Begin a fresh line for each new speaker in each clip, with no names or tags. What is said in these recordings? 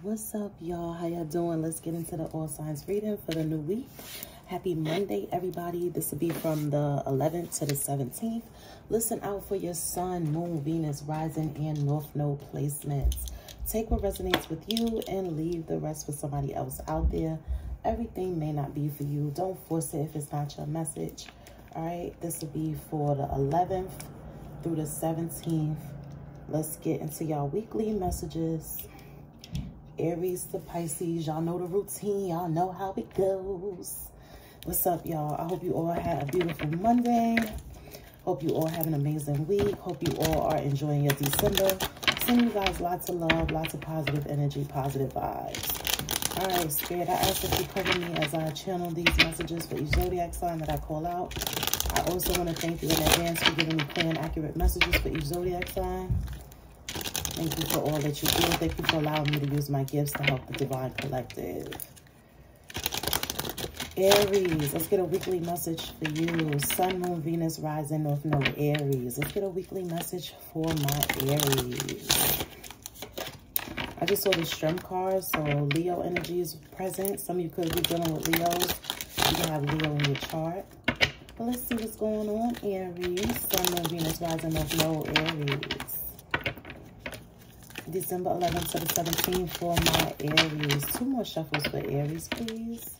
what's up y'all? How y'all doing? Let's get into the all signs reading for the new week. Happy monday everybody. This will be from the 11th to the 17th listen out for your sun moon venus rising and north node placements. Take what resonates with you and leave the rest for somebody else out there. Everything may not be for you. Don't force it if it's not your message. All right this will be for the 11th through the 17th let's get into y'all weekly messages Aries to Pisces. Y'all know the routine. Y'all know how it goes. What's up, y'all? I hope you all had a beautiful Monday. Hope you all have an amazing week. Hope you all are enjoying your December. Sending you guys lots of love, lots of positive energy, positive vibes. All right, Spirit, I ask that you cover me as I channel these messages for each zodiac sign that I call out. I also want to thank you in advance for giving me clear accurate messages for each zodiac sign. Thank you for all that you do. Thank you for allowing me to use my gifts to help the Divine Collective. Aries, let's get a weekly message for you. Sun, Moon, Venus, Rising, North Node, Aries. Let's get a weekly message for my Aries. I just saw the strength card, so Leo energy is present. Some of you could be dealing with Leos. You can have Leo in your chart. But let's see what's going on, Aries. Sun, Moon, Venus, Rising, North Node, Aries. December 11th to the 17th for my Aries. Two more shuffles for Aries, please.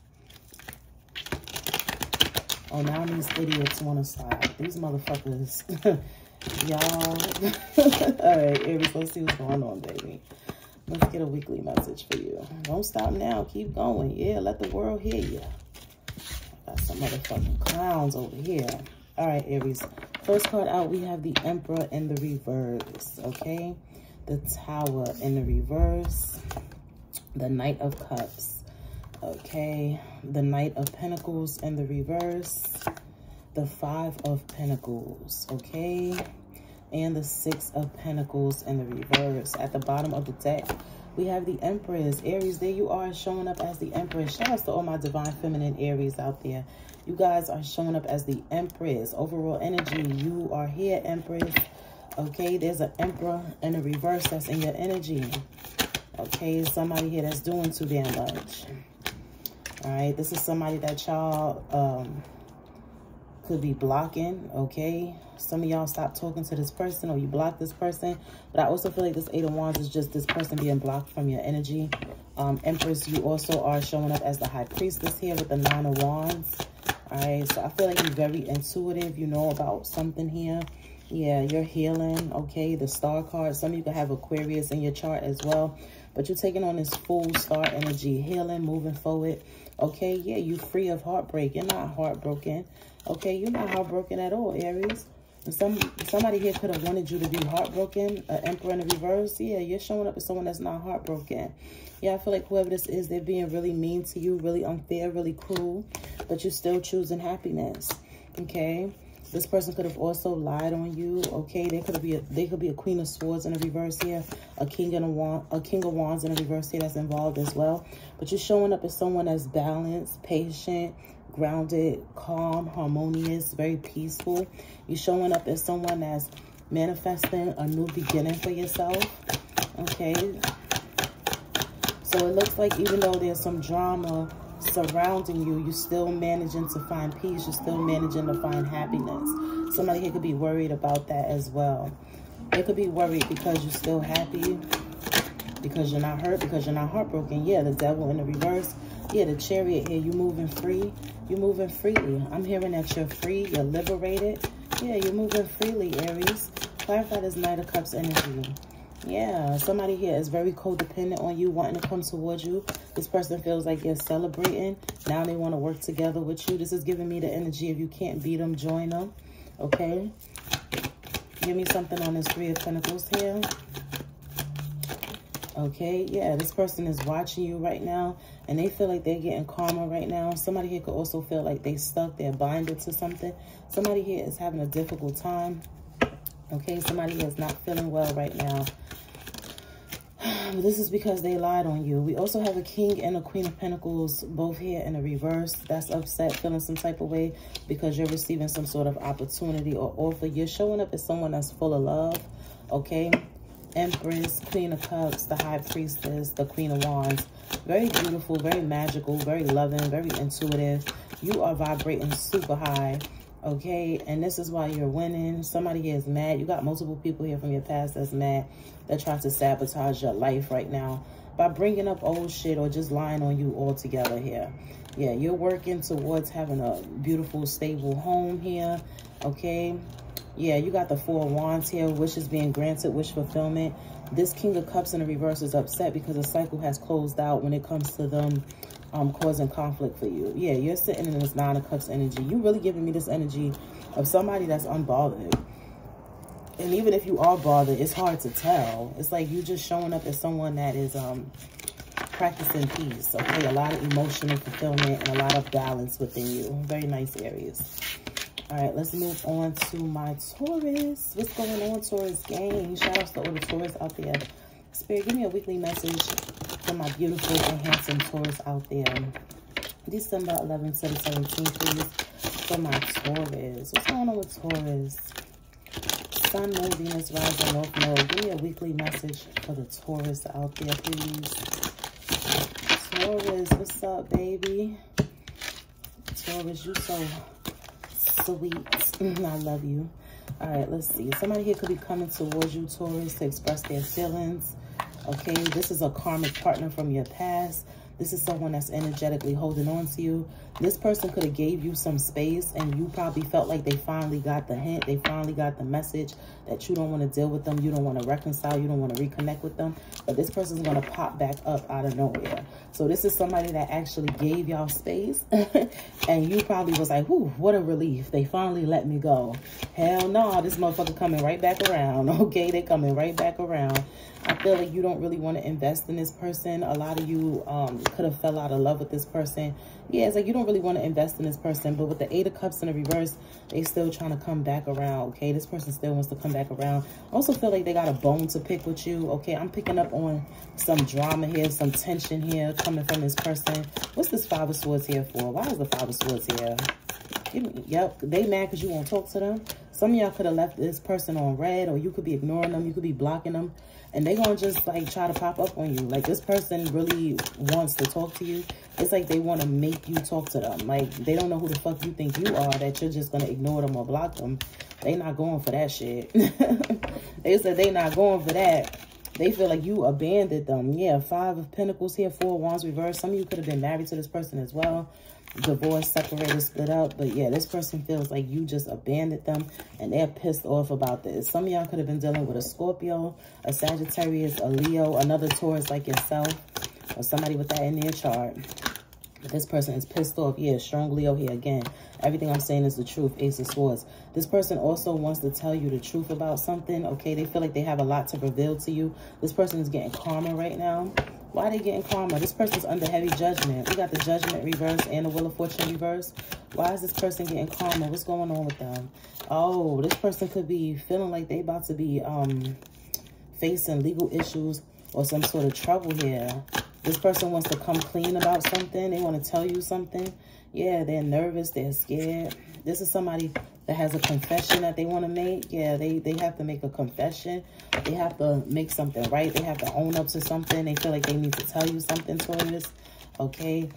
Oh, now these idiots want to stop. These motherfuckers. Y'all. All right, Aries, let's see what's going on, baby. Let's get a weekly message for you. Don't stop now. Keep going. Yeah, let the world hear you. Got some motherfucking clowns over here. All right, Aries. First card out, we have the Emperor in the reverse, okay? The tower in the reverse, the knight of cups, okay, the knight of pentacles in the reverse, the five of pentacles, okay, and the six of pentacles in the reverse. At the bottom of the deck, we have the Empress. Aries, there you are showing up as the Empress. Shout out to all my divine feminine Aries out there. You guys are showing up as the Empress. Overall energy, you are here, Empress. Okay, there's an emperor and a reverse that's in your energy. Okay, somebody here that's doing too damn much. All right, this is somebody that y'all um, could be blocking, okay? Some of y'all stop talking to this person or you block this person. But I also feel like this Eight of Wands is just this person being blocked from your energy. Um, Empress, you also are showing up as the High Priestess here with the Nine of Wands. All right, so I feel like you're very intuitive. You know about something here. Yeah, you're healing, okay? The star card. Some of you can have Aquarius in your chart as well. But you're taking on this full star energy, healing, moving forward. Okay, yeah, you free of heartbreak. You're not heartbroken. Okay, you're not heartbroken at all, Aries. some Somebody here could have wanted you to be heartbroken, an emperor in the reverse. Yeah, you're showing up as someone that's not heartbroken. Yeah, I feel like whoever this is, they're being really mean to you, really unfair, really cruel. But you're still choosing happiness, okay? This person could have also lied on you. Okay, they could be a, they could be a queen of swords in a reverse here, a king and a wand, a king of wands in a reverse here that's involved as well. But you're showing up as someone that's balanced, patient, grounded, calm, harmonious, very peaceful. You're showing up as someone that's manifesting a new beginning for yourself. Okay. So it looks like even though there's some drama surrounding you, you're still managing to find peace. You're still managing to find happiness. Somebody here could be worried about that as well. They could be worried because you're still happy, because you're not hurt, because you're not heartbroken. Yeah, the devil in the reverse. Yeah, the chariot here, you're moving free. You're moving freely. I'm hearing that you're free, you're liberated. Yeah, you're moving freely, Aries. Clarify this Knight of Cups energy. Yeah, somebody here is very codependent on you, wanting to come towards you. This person feels like you're celebrating. Now they want to work together with you. This is giving me the energy. If you can't beat them, join them. Okay? Give me something on this Three of Pentacles here. Okay, yeah, this person is watching you right now, and they feel like they're getting calmer right now. Somebody here could also feel like they stuck, they're binded to something. Somebody here is having a difficult time. Okay, somebody is not feeling well right now. This is because they lied on you. We also have a king and a queen of pentacles both here in a reverse. That's upset, feeling some type of way because you're receiving some sort of opportunity or offer. You're showing up as someone that's full of love, okay? Empress, Queen of Cups, the High Priestess, the Queen of Wands. Very beautiful, very magical, very loving, very intuitive. You are vibrating super high, okay? And this is why you're winning. Somebody is mad. You got multiple people here from your past that's mad that try to sabotage your life right now by bringing up old shit or just lying on you altogether here. Yeah, you're working towards having a beautiful, stable home here, okay? Yeah, you got the Four Wands here, wishes being granted, wish fulfillment. This King of Cups in the reverse is upset because the cycle has closed out when it comes to them um, causing conflict for you. Yeah, you're sitting in this Nine of Cups energy. You're really giving me this energy of somebody that's unbothered. And even if you are bothered, it's hard to tell. It's like you're just showing up as someone that is um, practicing peace, okay? A lot of emotional fulfillment and a lot of balance within you. Very nice Aries. All right, let's move on to my Taurus. What's going on, Taurus gang? Shout out to all the Taurus out there. Spirit, give me a weekly message my beautiful and handsome Taurus out there. December 11th, 2017, please, for my Taurus. What's going on with Taurus? Sun, Moon, Venus, Rising, North Node. Give me a weekly message for the Taurus out there, please. Taurus, what's up, baby? Taurus, you so sweet. I love you. All right, let's see. Somebody here could be coming towards you, Taurus, to express their feelings. Okay, this is a karmic partner from your past. This is someone that's energetically holding on to you. This person could have gave you some space and you probably felt like they finally got the hint. They finally got the message that you don't want to deal with them. You don't want to reconcile. You don't want to reconnect with them. But this person's going to pop back up out of nowhere. So this is somebody that actually gave y'all space. and you probably was like, whew, what a relief. They finally let me go. Hell no, this motherfucker coming right back around. Okay, they coming right back around. I feel like you don't really want to invest in this person. A lot of you um, could have fell out of love with this person. Yeah, it's like you don't really want to invest in this person. But with the Eight of Cups in the reverse, they still trying to come back around, okay? This person still wants to come back around. I also feel like they got a bone to pick with you, okay? I'm picking up on some drama here, some tension here coming from this person. What's this Five of Swords here for? Why is the Five of Swords here? Yep, they mad because you won't talk to them. Some of y'all could have left this person on read or you could be ignoring them. You could be blocking them. And they to just like try to pop up on you. Like this person really wants to talk to you. It's like they want to make you talk to them. Like they don't know who the fuck you think you are that you're just to ignore them or block them. They not going for that shit. they said they not going for that. They feel like you abandoned them. Yeah, five of pentacles here, four of wands reversed. Some of you could have been married to this person as well divorce, separated, split up. But yeah, this person feels like you just abandoned them and they're pissed off about this. Some of y'all could have been dealing with a Scorpio, a Sagittarius, a Leo, another Taurus like yourself, or somebody with that in their chart. This person is pissed off. Yeah, strong Leo here again. Everything I'm saying is the truth. Ace of Swords. This person also wants to tell you the truth about something. Okay, they feel like they have a lot to reveal to you. This person is getting karma right now. Why are they getting karma? This person's under heavy judgment. We got the judgment reverse and the wheel of fortune reverse. Why is this person getting karma? What's going on with them? Oh, this person could be feeling like they about to be um, facing legal issues or some sort of trouble here. This person wants to come clean about something. They want to tell you something. Yeah, they're nervous. They're scared. This is somebody that has a confession that they want to make. Yeah, they, they have to make a confession. They have to make something right. They have to own up to something. They feel like they need to tell you something, Taurus. Okay.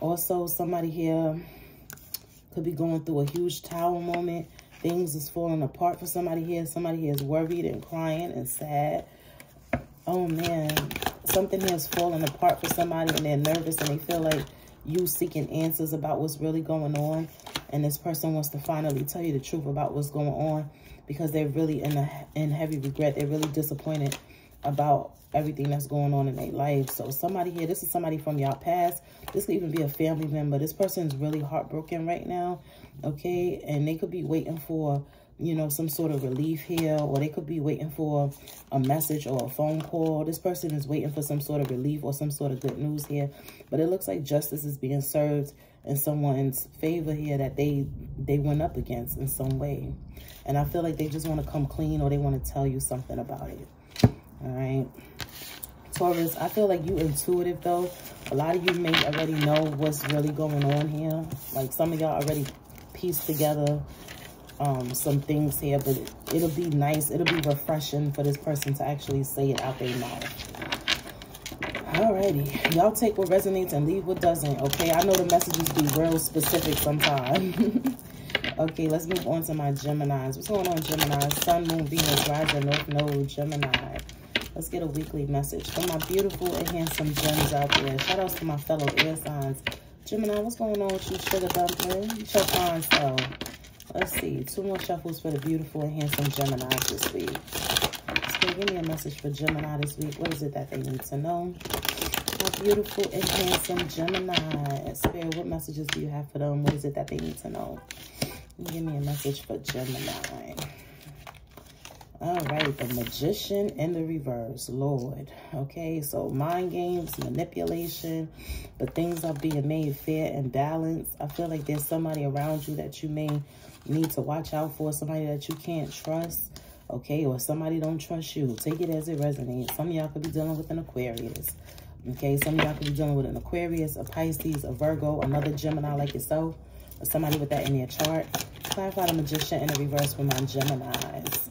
Also, somebody here could be going through a huge tower moment. Things is falling apart for somebody here. Somebody here is worried and crying and sad. Oh, man. Something here is falling apart for somebody and they're nervous and they feel like you seeking answers about what's really going on and this person wants to finally tell you the truth about what's going on because they're really in a in heavy regret they're really disappointed about everything that's going on in their life. So somebody here this is somebody from your past. This could even be a family member. This person is really heartbroken right now okay? And they could be waiting for you know, some sort of relief here, or they could be waiting for a message or a phone call. This person is waiting for some sort of relief or some sort of good news here. But it looks like justice is being served in someone's favor here that they they went up against in some way. And I feel like they just want to come clean or they want to tell you something about it. All right. Taurus, I feel like you intuitive though. A lot of you may already know what's really going on here. Like some of y'all already pieced together um, some things here, but it'll be nice. It'll be refreshing for this person to actually say it out their mouth. Alrighty. Y'all take what resonates and leave what doesn't, okay? I know the messages be real specific sometimes. okay, let's move on to my Geminis. What's going on, Gemini? Sun, Moon, Venus, Rising, North Node, Gemini. Let's get a weekly message for my beautiful and handsome gems out there. Shout outs to my fellow air signs. Gemini, what's going on with you, sugar dumpling? You your fine self. Let's see. Two more shuffles for the beautiful and handsome Gemini this week. Spirit, give me a message for Gemini this week. What is it that they need to know? Beautiful and handsome Gemini. Spirit, what messages do you have for them? What is it that they need to know? Give me a message for Gemini. All right, the magician in the reverse, Lord. Okay, so mind games, manipulation, but things are being made fair and balanced. I feel like there's somebody around you that you may need to watch out for, somebody that you can't trust, okay, or somebody don't trust you. Take it as it resonates. Some of y'all could be dealing with an Aquarius, okay? Some of y'all could be dealing with an Aquarius, a Pisces, a Virgo, another Gemini like yourself, or somebody with that in their chart. Clarify the magician in the reverse for my Geminis.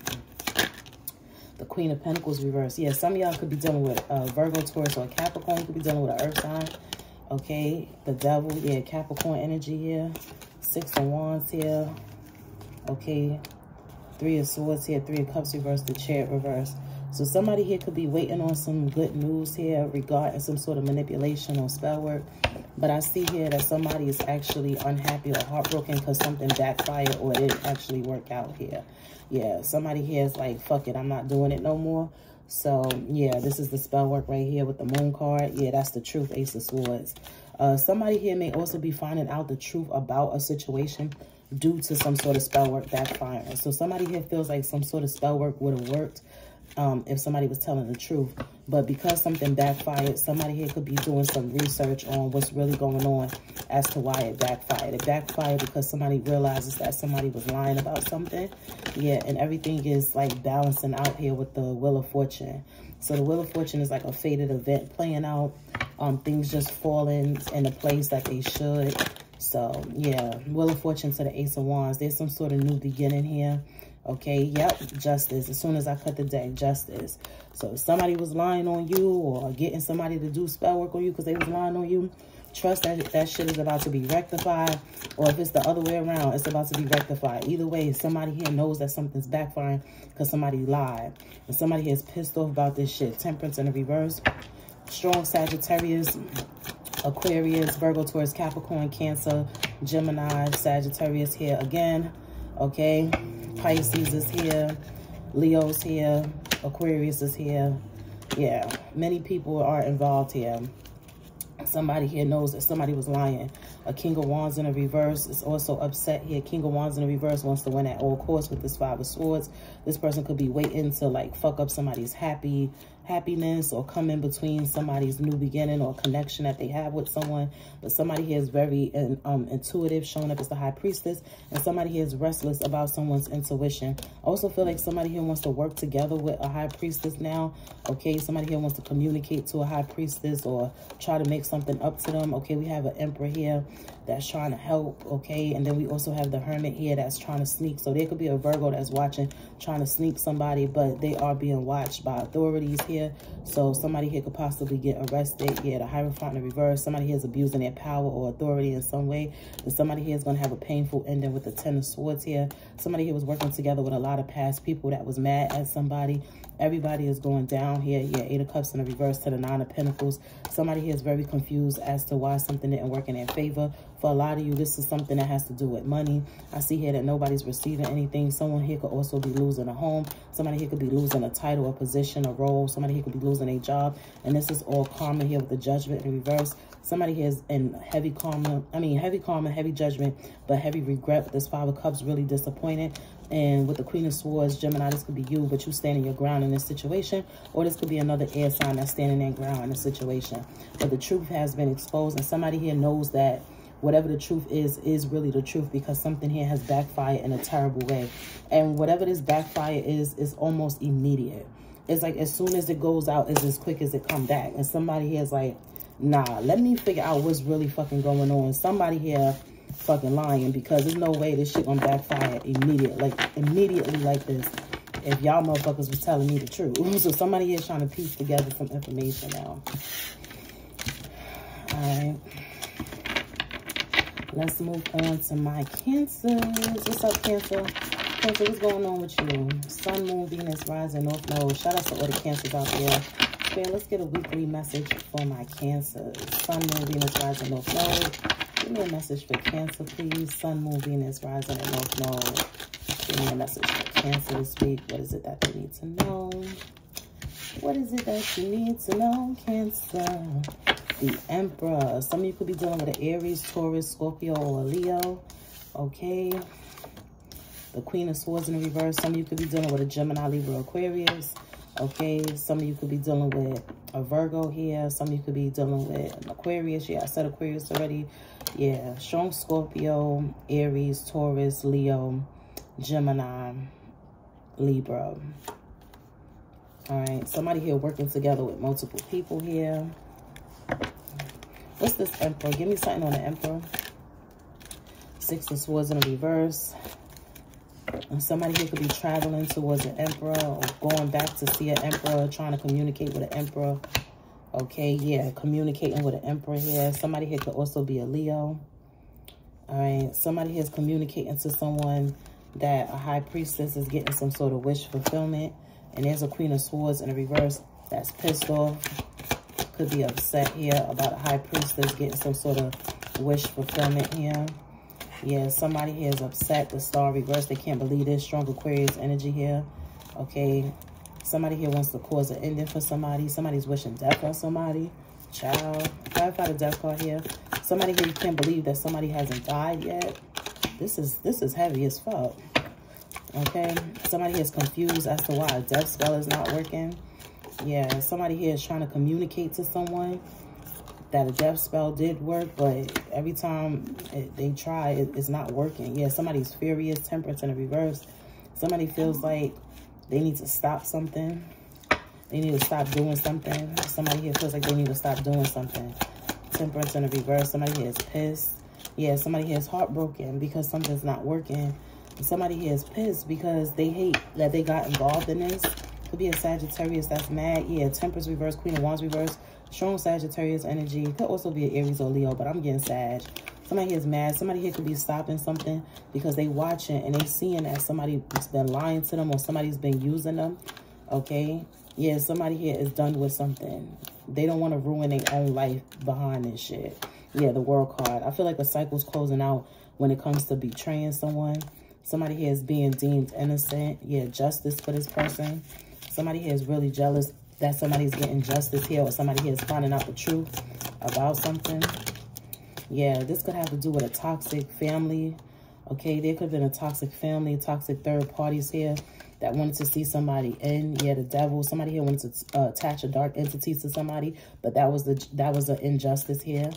The Queen of Pentacles reverse. Yeah, some of y'all could be dealing with a Virgo, Taurus, or a Capricorn. Could be dealing with an Earth sign. Okay, the Devil. Yeah, Capricorn energy here. Six of Wands here. Okay, Three of Swords here. Three of Cups reversed, The Chariot reversed. So somebody here could be waiting on some good news here regarding some sort of manipulation or spell work. But I see here that somebody is actually unhappy or heartbroken because something backfired or it didn't actually work out here. Yeah, somebody here is like, fuck it, I'm not doing it no more. So, yeah, this is the spell work right here with the moon card. Yeah, that's the truth, Ace of Swords. Uh, somebody here may also be finding out the truth about a situation due to some sort of spell work backfiring. So somebody here feels like some sort of spell work would have worked um, if somebody was telling the truth. But because something backfired, somebody here could be doing some research on what's really going on as to why it backfired. It backfired because somebody realizes that somebody was lying about something. Yeah, and everything is like balancing out here with the Wheel of Fortune. So the Wheel of Fortune is like a fated event playing out. Um, things just falling in the place that they should. So, yeah, Wheel of Fortune to the Ace of Wands. There's some sort of new beginning here. Okay, yep, justice. As soon as I cut the deck, justice. So if somebody was lying on you or getting somebody to do spell work on you because they was lying on you, trust that that shit is about to be rectified. Or if it's the other way around, it's about to be rectified. Either way, somebody here knows that something's backfiring because somebody lied. And somebody is pissed off about this shit. Temperance in the reverse. Strong Sagittarius, Aquarius, Virgo, Taurus, Capricorn, Cancer, Gemini, Sagittarius here again. Okay. Pisces is here. Leo's here. Aquarius is here. Yeah, many people are involved here. Somebody here knows that somebody was lying. A King of Wands in a reverse is also upset here. King of Wands in a reverse wants to win at all costs with this Five of Swords. This person could be waiting to like fuck up somebody's happy happiness or come in between somebody's new beginning or connection that they have with someone. But somebody here is very um, intuitive, showing up as the high priestess. And somebody here is restless about someone's intuition. I also feel like somebody here wants to work together with a high priestess now. Okay, somebody here wants to communicate to a high priestess or try to make something up to them. Okay, we have an emperor here that's trying to help. Okay, and then we also have the hermit here that's trying to sneak. So there could be a Virgo that's watching, trying to sneak somebody, but they are being watched by authorities here here. So somebody here could possibly get arrested. Yeah, the Hierophant in reverse. Somebody here is abusing their power or authority in some way. And somebody here is going to have a painful ending with the Ten of Swords here. Somebody here was working together with a lot of past people that was mad at somebody. Everybody is going down here. Yeah, Eight of Cups in the reverse to the Nine of Pentacles. Somebody here is very confused as to why something didn't work in their favor. For a lot of you, this is something that has to do with money. I see here that nobody's receiving anything. Someone here could also be losing a home. Somebody here could be losing a title, a position, a role. Somebody here could be losing a job. And this is all karma here with the judgment in reverse. Somebody here is in heavy karma. I mean, heavy karma, heavy judgment, but heavy regret. This Five of Cups really disappointed. And with the Queen of Swords, Gemini, this could be you, but you standing your ground in this situation. Or this could be another air sign that's standing their ground in this situation. But the truth has been exposed. And somebody here knows that whatever the truth is, is really the truth because something here has backfired in a terrible way. And whatever this backfire is, is almost immediate. It's like as soon as it goes out, it's as quick as it come back. And somebody here is like, nah, let me figure out what's really fucking going on. Somebody here fucking lying because there's no way this shit gonna backfire immediately, like immediately like this. If y'all motherfuckers was telling me the truth. so somebody is trying to piece together some information now. All right. Let's move on to my Cancers. What's up, Cancer? Cancer, what's going on with you? Sun, Moon, Venus, Rising, North Node. Shout out to all the Cancers out there. Okay, let's get a weekly message for my Cancers. Sun, Moon, Venus, Rising, North Node. Give me a message for Cancer, please. Sun, Moon, Venus, Rising, North Node. Give me a message for Cancer this week. What is it that they need to know? What is it that you need to know, Cancer? The Emperor. Some of you could be dealing with an Aries, Taurus, Scorpio, or Leo. Okay. The Queen of Swords in reverse. Some of you could be dealing with a Gemini, Libra, Aquarius. Okay. Some of you could be dealing with a Virgo here. Some of you could be dealing with an Aquarius. Yeah, I said Aquarius already. Yeah. Strong Scorpio, Aries, Taurus, Leo, Gemini, Libra. All right. Somebody here working together with multiple people here. What's this Emperor? Give me something on the Emperor. Six of Swords in a reverse. Somebody here could be traveling towards an Emperor or going back to see an Emperor, trying to communicate with an Emperor. Okay, yeah, communicating with an Emperor here. Somebody here could also be a Leo. All right, somebody here is communicating to someone that a High Priestess is getting some sort of wish fulfillment. And there's a Queen of Swords in the reverse that's pissed off could be upset here about a high priestess getting some sort of wish fulfillment here. Yeah, somebody here is upset. The star reverse. They can't believe this. Strong Aquarius energy here. Okay. Somebody here wants to cause an ending for somebody. Somebody's wishing death on somebody. Child. Clarify the death card here. Somebody here can't believe that somebody hasn't died yet. This is this is heavy as fuck. Okay. Somebody is confused as to why a death spell is not working. Yeah, somebody here is trying to communicate to someone that a death spell did work, but every time it, they try, it, it's not working. Yeah, somebody's furious, temperance in the reverse. Somebody feels like they need to stop something. They need to stop doing something. Somebody here feels like they need to stop doing something. Temperance in the reverse. Somebody here is pissed. Yeah, somebody here is heartbroken because something's not working. Somebody here is pissed because they hate that they got involved in this could be a Sagittarius that's mad. Yeah, Temperance reverse, Queen of Wands reverse. Strong Sagittarius energy. Could also be an Aries or Leo, but I'm getting Sag. Somebody here is mad. Somebody here could be stopping something because they watching and they seeing that somebody's been lying to them or somebody's been using them. Okay? Yeah, somebody here is done with something. They don't want to ruin their own life behind this shit. Yeah, the world card. I feel like the cycle's closing out when it comes to betraying someone. Somebody here is being deemed innocent. Yeah, justice for this person. Somebody here is really jealous that somebody's getting justice here or somebody here is finding out the truth about something. Yeah, this could have to do with a toxic family. Okay, there could have been a toxic family, toxic third parties here that wanted to see somebody in. Yeah, the devil. Somebody here wanted to uh, attach a dark entity to somebody, but that was the that was an injustice here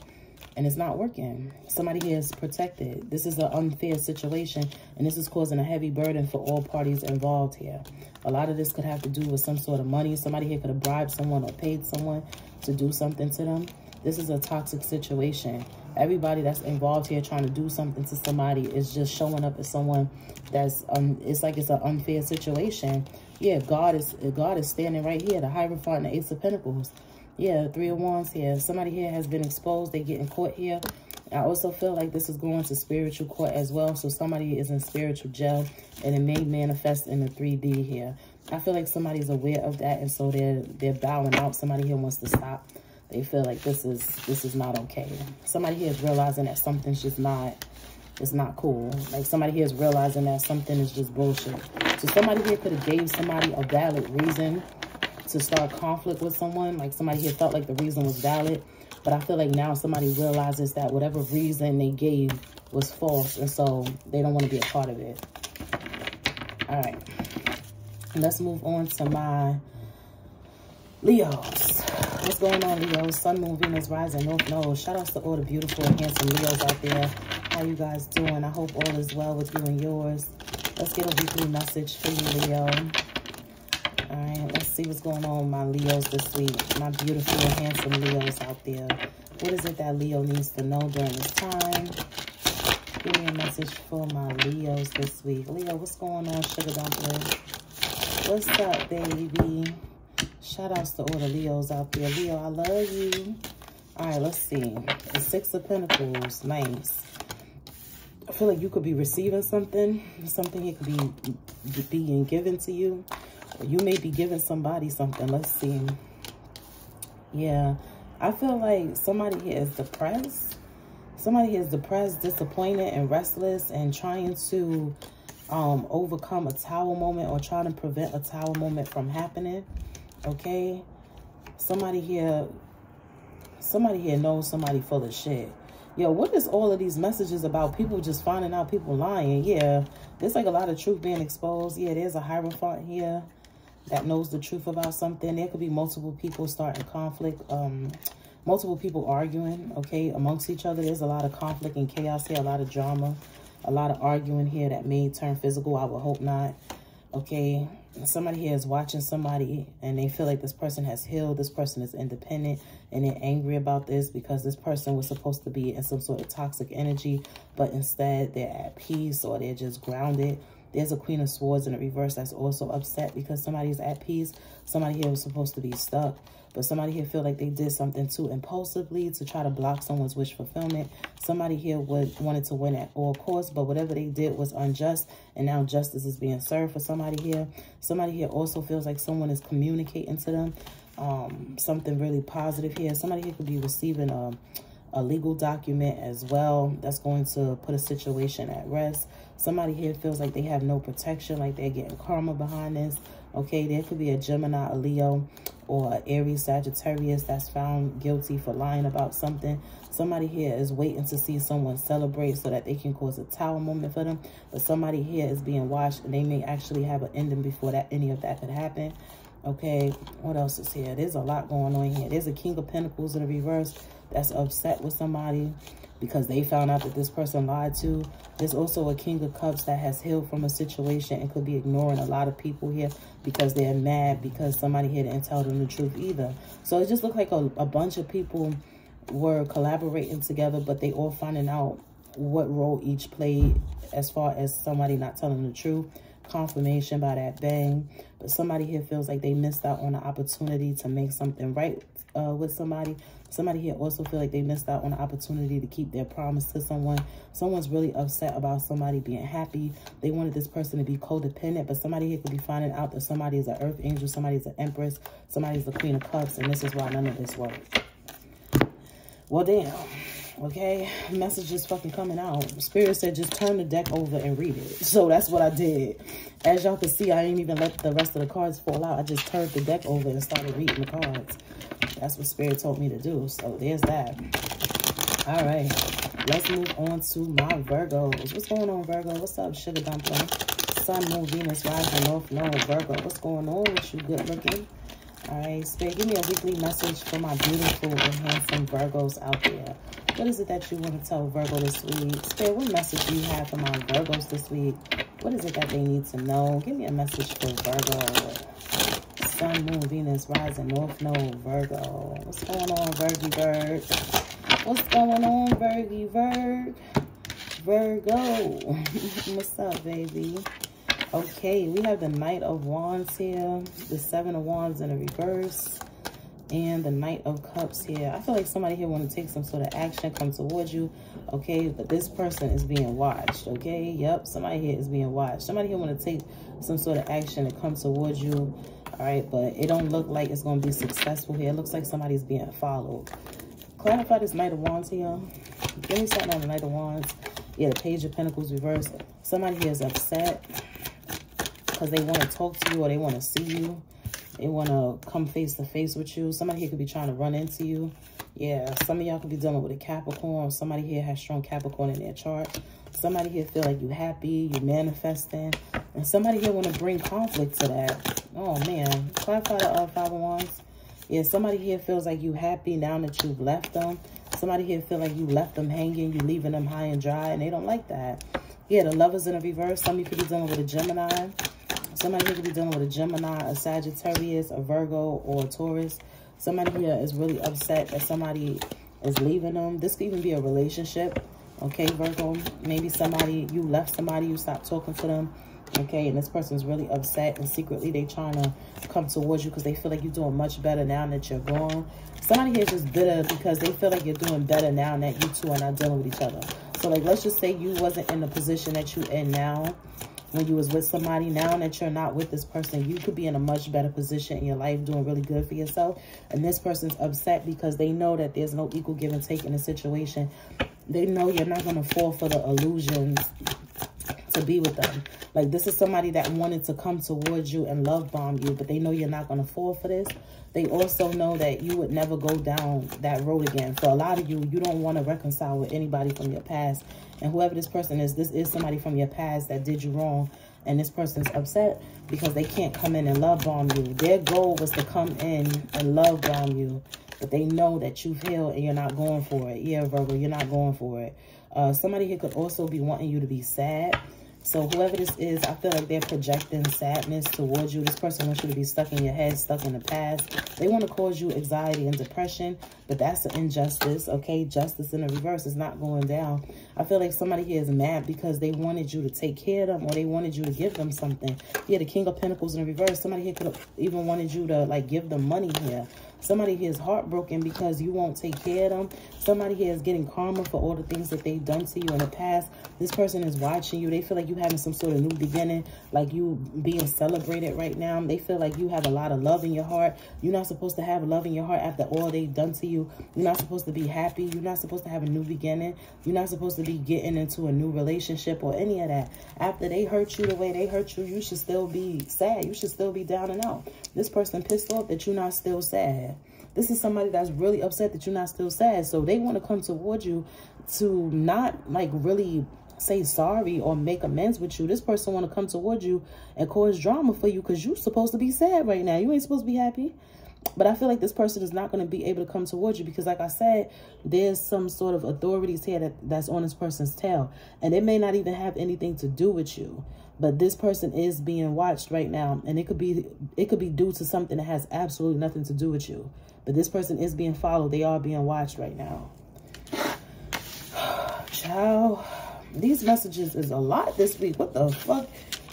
and it's not working. Somebody here is protected. This is an unfair situation, and this is causing a heavy burden for all parties involved here. A lot of this could have to do with some sort of money. Somebody here could have bribed someone or paid someone to do something to them. This is a toxic situation. Everybody that's involved here trying to do something to somebody is just showing up as someone that's, um, it's like it's an unfair situation. Yeah, God is God is standing right here, the Hierophant and the Ace of Pentacles. Yeah, three of wands here. Somebody here has been exposed. They're getting caught here. I also feel like this is going to spiritual court as well. So somebody is in spiritual jail and it may manifest in the 3D here. I feel like somebody's aware of that and so they're they're bowing out. Somebody here wants to stop. They feel like this is this is not okay. Somebody here is realizing that something's just not it's not cool. Like somebody here is realizing that something is just bullshit. So somebody here could have gave somebody a valid reason to start conflict with someone. Like somebody here felt like the reason was valid. But I feel like now somebody realizes that whatever reason they gave was false. And so they don't want to be a part of it. All right. Let's move on to my Leos. What's going on, Leos? Sun, Moon, Venus, Rising, North Node. Shout out to all the beautiful and handsome Leos out there. How you guys doing? I hope all is well with you and yours. Let's get a weekly message for you, Leo. All right, let's see what's going on my Leos this week. My beautiful and handsome Leos out there. What is it that Leo needs to know during this time? Give me a message for my Leos this week. Leo, what's going on, Sugar Dumpling? What's up, baby? Shout outs to all the Leos out there. Leo, I love you. All right, let's see. The Six of Pentacles. Nice. I feel like you could be receiving something. Something it could be being given to you. You may be giving somebody something. Let's see. Yeah. I feel like somebody here is depressed somebody is depressed, disappointed, and restless and trying to um, overcome a tower moment or trying to prevent a tower moment from happening. Okay? Somebody here, somebody here knows somebody full of shit. Yo, what is all of these messages about people just finding out people lying? Yeah, there's like a lot of truth being exposed. Yeah, there's a Hierophant here that knows the truth about something. There could be multiple people starting conflict. Um, multiple people arguing, okay, amongst each other. There's a lot of conflict and chaos here, a lot of drama, a lot of arguing here that may turn physical. I would hope not, okay. Somebody here is watching somebody and they feel like this person has healed, this person is independent, and they're angry about this because this person was supposed to be in some sort of toxic energy, but instead they're at peace or they're just grounded. There's a Queen of Swords in the reverse that's also upset because somebody's at peace. Somebody here was supposed to be stuck. But somebody here feel like they did something too impulsively to try to block someone's wish fulfillment. Somebody here would wanted to win at all costs, but whatever they did was unjust, and now justice is being served for somebody here. Somebody here also feels like someone is communicating to them um, something really positive here. Somebody here could be receiving a, a legal document as well that's going to put a situation at rest. Somebody here feels like they have no protection, like they're getting karma behind this. Okay, there could be a Gemini, a Leo, or Aries, Sagittarius that's found guilty for lying about something. Somebody here is waiting to see someone celebrate so that they can cause a tower moment for them. But somebody here is being watched and they may actually have an ending before that any of that could happen. Okay, what else is here? There's a lot going on here. There's a King of Pentacles in the reverse that's upset with somebody because they found out that this person lied to. There's also a King of Cups that has healed from a situation and could be ignoring a lot of people here because they're mad because somebody here didn't tell them the truth either. So it just looked like a, a bunch of people were collaborating together, but they all finding out what role each played as far as somebody not telling the truth. Confirmation by that bang. But somebody here feels like they missed out on the opportunity to make something right uh, with somebody. Somebody here also feel like they missed out on the opportunity to keep their promise to someone. Someone's really upset about somebody being happy. They wanted this person to be codependent, but somebody here could be finding out that somebody is an earth angel, somebody's an empress, somebody's the queen of cups, and this is why none of this works. Well, damn. Okay, message is fucking coming out. Spirit said just turn the deck over and read it. So that's what I did. As y'all can see, I didn't even let the rest of the cards fall out. I just turned the deck over and started reading the cards. That's what Spirit told me to do. So there's that. All right. Let's move on to my Virgos. What's going on, Virgo? What's up, Sugar Dumpling? Sun, Moon, Venus, Rising, North Node, Virgo. What's going on with you? Good looking. All right, Spirit, give me a weekly message for my beautiful and handsome Virgos out there. What is it that you want to tell Virgo this week? Spirit, what message do you have for my Virgos this week? What is it that they need to know? Give me a message for Virgo. Sun, Moon, Venus, Rising, North Node, Virgo. What's going on, Virgie Bird? What's going on, Virgie Virg? Virgo. What's up, baby? Okay, we have the Knight of Wands here. The Seven of Wands in a reverse. And the Knight of Cups here. I feel like somebody here want to take some sort of action, come towards you. Okay, but this person is being watched. Okay, yep, somebody here is being watched. Somebody here want to take some sort of action to come towards you all right but it don't look like it's going to be successful here it looks like somebody's being followed clarify this knight of wands here give me something on the knight of wands yeah the page of pentacles reversed somebody here is upset because they want to talk to you or they want to see you they want to come face to face with you somebody here could be trying to run into you yeah some of y'all could be dealing with a capricorn somebody here has strong capricorn in their chart somebody here feel like you happy you manifesting and somebody here want to bring conflict to that Oh, man. Clarify the uh, five of wands. Yeah, somebody here feels like you happy now that you've left them. Somebody here feel like you left them hanging. You leaving them high and dry, and they don't like that. Yeah, the lovers in a reverse. Some of you could be dealing with a Gemini. Somebody here could be dealing with a Gemini, a Sagittarius, a Virgo, or a Taurus. Somebody here is really upset that somebody is leaving them. This could even be a relationship Okay, Virgo, maybe somebody, you left somebody, you stopped talking to them. Okay, and this person's really upset and secretly they trying to come towards you because they feel like you're doing much better now that you're gone. Somebody here is just bitter because they feel like you're doing better now that you two are not dealing with each other. So, like, let's just say you wasn't in the position that you in now when you was with somebody. Now that you're not with this person, you could be in a much better position in your life doing really good for yourself. And this person's upset because they know that there's no equal give and take in the situation. They know you're not going to fall for the illusions to be with them. Like this is somebody that wanted to come towards you and love bomb you, but they know you're not going to fall for this. They also know that you would never go down that road again. For a lot of you, you don't want to reconcile with anybody from your past. And whoever this person is, this is somebody from your past that did you wrong. And this person's upset because they can't come in and love bomb you. Their goal was to come in and love bomb you. But they know that you've healed and you're not going for it. Yeah, Virgo, you're not going for it. Uh, somebody here could also be wanting you to be sad. So whoever this is, I feel like they're projecting sadness towards you. This person wants you to be stuck in your head, stuck in the past. They want to cause you anxiety and depression, but that's an injustice, okay? Justice in the reverse is not going down. I feel like somebody here is mad because they wanted you to take care of them or they wanted you to give them something. Yeah, the King of Pentacles in the reverse. Somebody here could have even wanted you to, like, give them money here. Somebody here is heartbroken because you won't take care of them. Somebody here is getting karma for all the things that they've done to you in the past. This person is watching you. They feel like you having some sort of new beginning, like you being celebrated right now. They feel like you have a lot of love in your heart. You're not supposed to have love in your heart after all they've done to you. You're not supposed to be happy. You're not supposed to have a new beginning. You're not supposed to be getting into a new relationship or any of that. After they hurt you the way they hurt you, you should still be sad. You should still be down and out. This person pissed off that you're not still sad. This is somebody that's really upset that you're not still sad. So they want to come towards you to not like really say sorry or make amends with you. This person want to come towards you and cause drama for you because you're supposed to be sad right now. You ain't supposed to be happy. But I feel like this person is not going to be able to come towards you because, like I said, there's some sort of authorities here that, that's on this person's tail. And it may not even have anything to do with you. But this person is being watched right now. And it could be it could be due to something that has absolutely nothing to do with you. But this person is being followed. They are being watched right now. Ciao. These messages is a lot this week. What the fuck?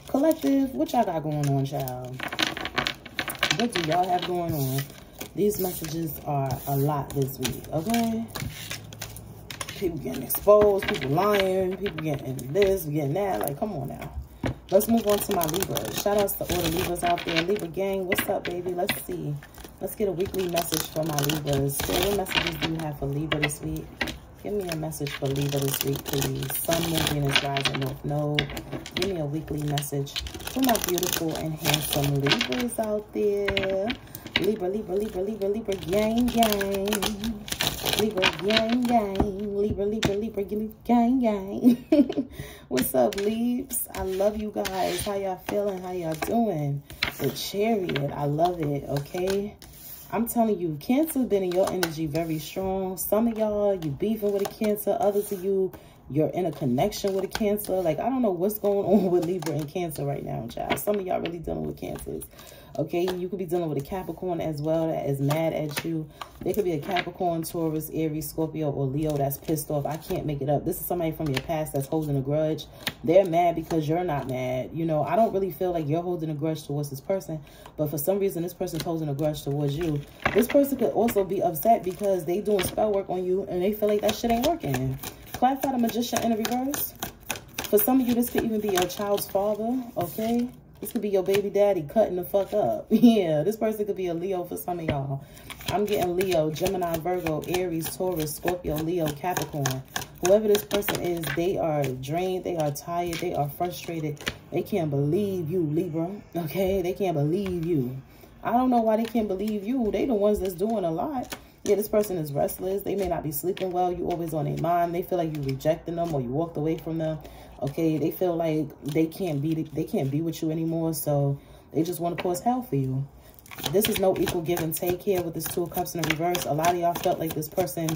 Collective, what y'all got going on, child? What do y'all have going on? These messages are a lot this week, okay? People getting exposed, people lying, people getting this, getting that. Like, come on now. Let's move on to my Libras. Shout outs to all the Libras out there. Libra gang, what's up, baby? Let's see. Let's get a weekly message for my Libras. So what messages do you have for Libra this week? Give me a message for Libra this week, please. Sun, Moon, Venus, Rising, North Node. Give me a weekly message for my beautiful and handsome Libras out there. Libra, Libra, Libra, Libra, Libra, gang, gang. Libra, gang, gang. Libra, Libra, Libra, gang, gang. What's up, Leaves? I love you guys. How y'all feeling? How y'all doing? The chariot. I love it, okay? I'm telling you, Cancer been in your energy very strong. Some of y'all, you beefing with a Cancer. Others of you, you're in a connection with a Cancer. Like, I don't know what's going on with Libra and Cancer right now, child. Some of y'all really dealing with Cancers. Okay, you could be dealing with a Capricorn as well that is mad at you. There could be a Capricorn, Taurus, Aries, Scorpio, or Leo that's pissed off. I can't make it up. This is somebody from your past that's holding a grudge. They're mad because you're not mad. You know, I don't really feel like you're holding a grudge towards this person. But for some reason, this person's holding a grudge towards you. This person could also be upset because they doing spell work on you and they feel like that shit ain't working. Clarify the Magician in the reverse. For some of you, this could even be your child's father, okay? This could be your baby daddy cutting the fuck up. yeah, this person could be a Leo for some of y'all. I'm getting Leo, Gemini, Virgo, Aries, Taurus, Scorpio, Leo, Capricorn. Whoever this person is, they are drained, they are tired, they are frustrated. They can't believe you, Libra, okay? They can't believe you. I don't know why they can't believe you. They the ones that's doing a lot. Yeah, this person is restless. They may not be sleeping well. You always on their mind. They feel like you're rejecting them or you walked away from them okay they feel like they can't be they can't be with you anymore so they just want to cause hell for you. This is no equal give and take here with this two of cups in the reverse. A lot of y'all felt like this person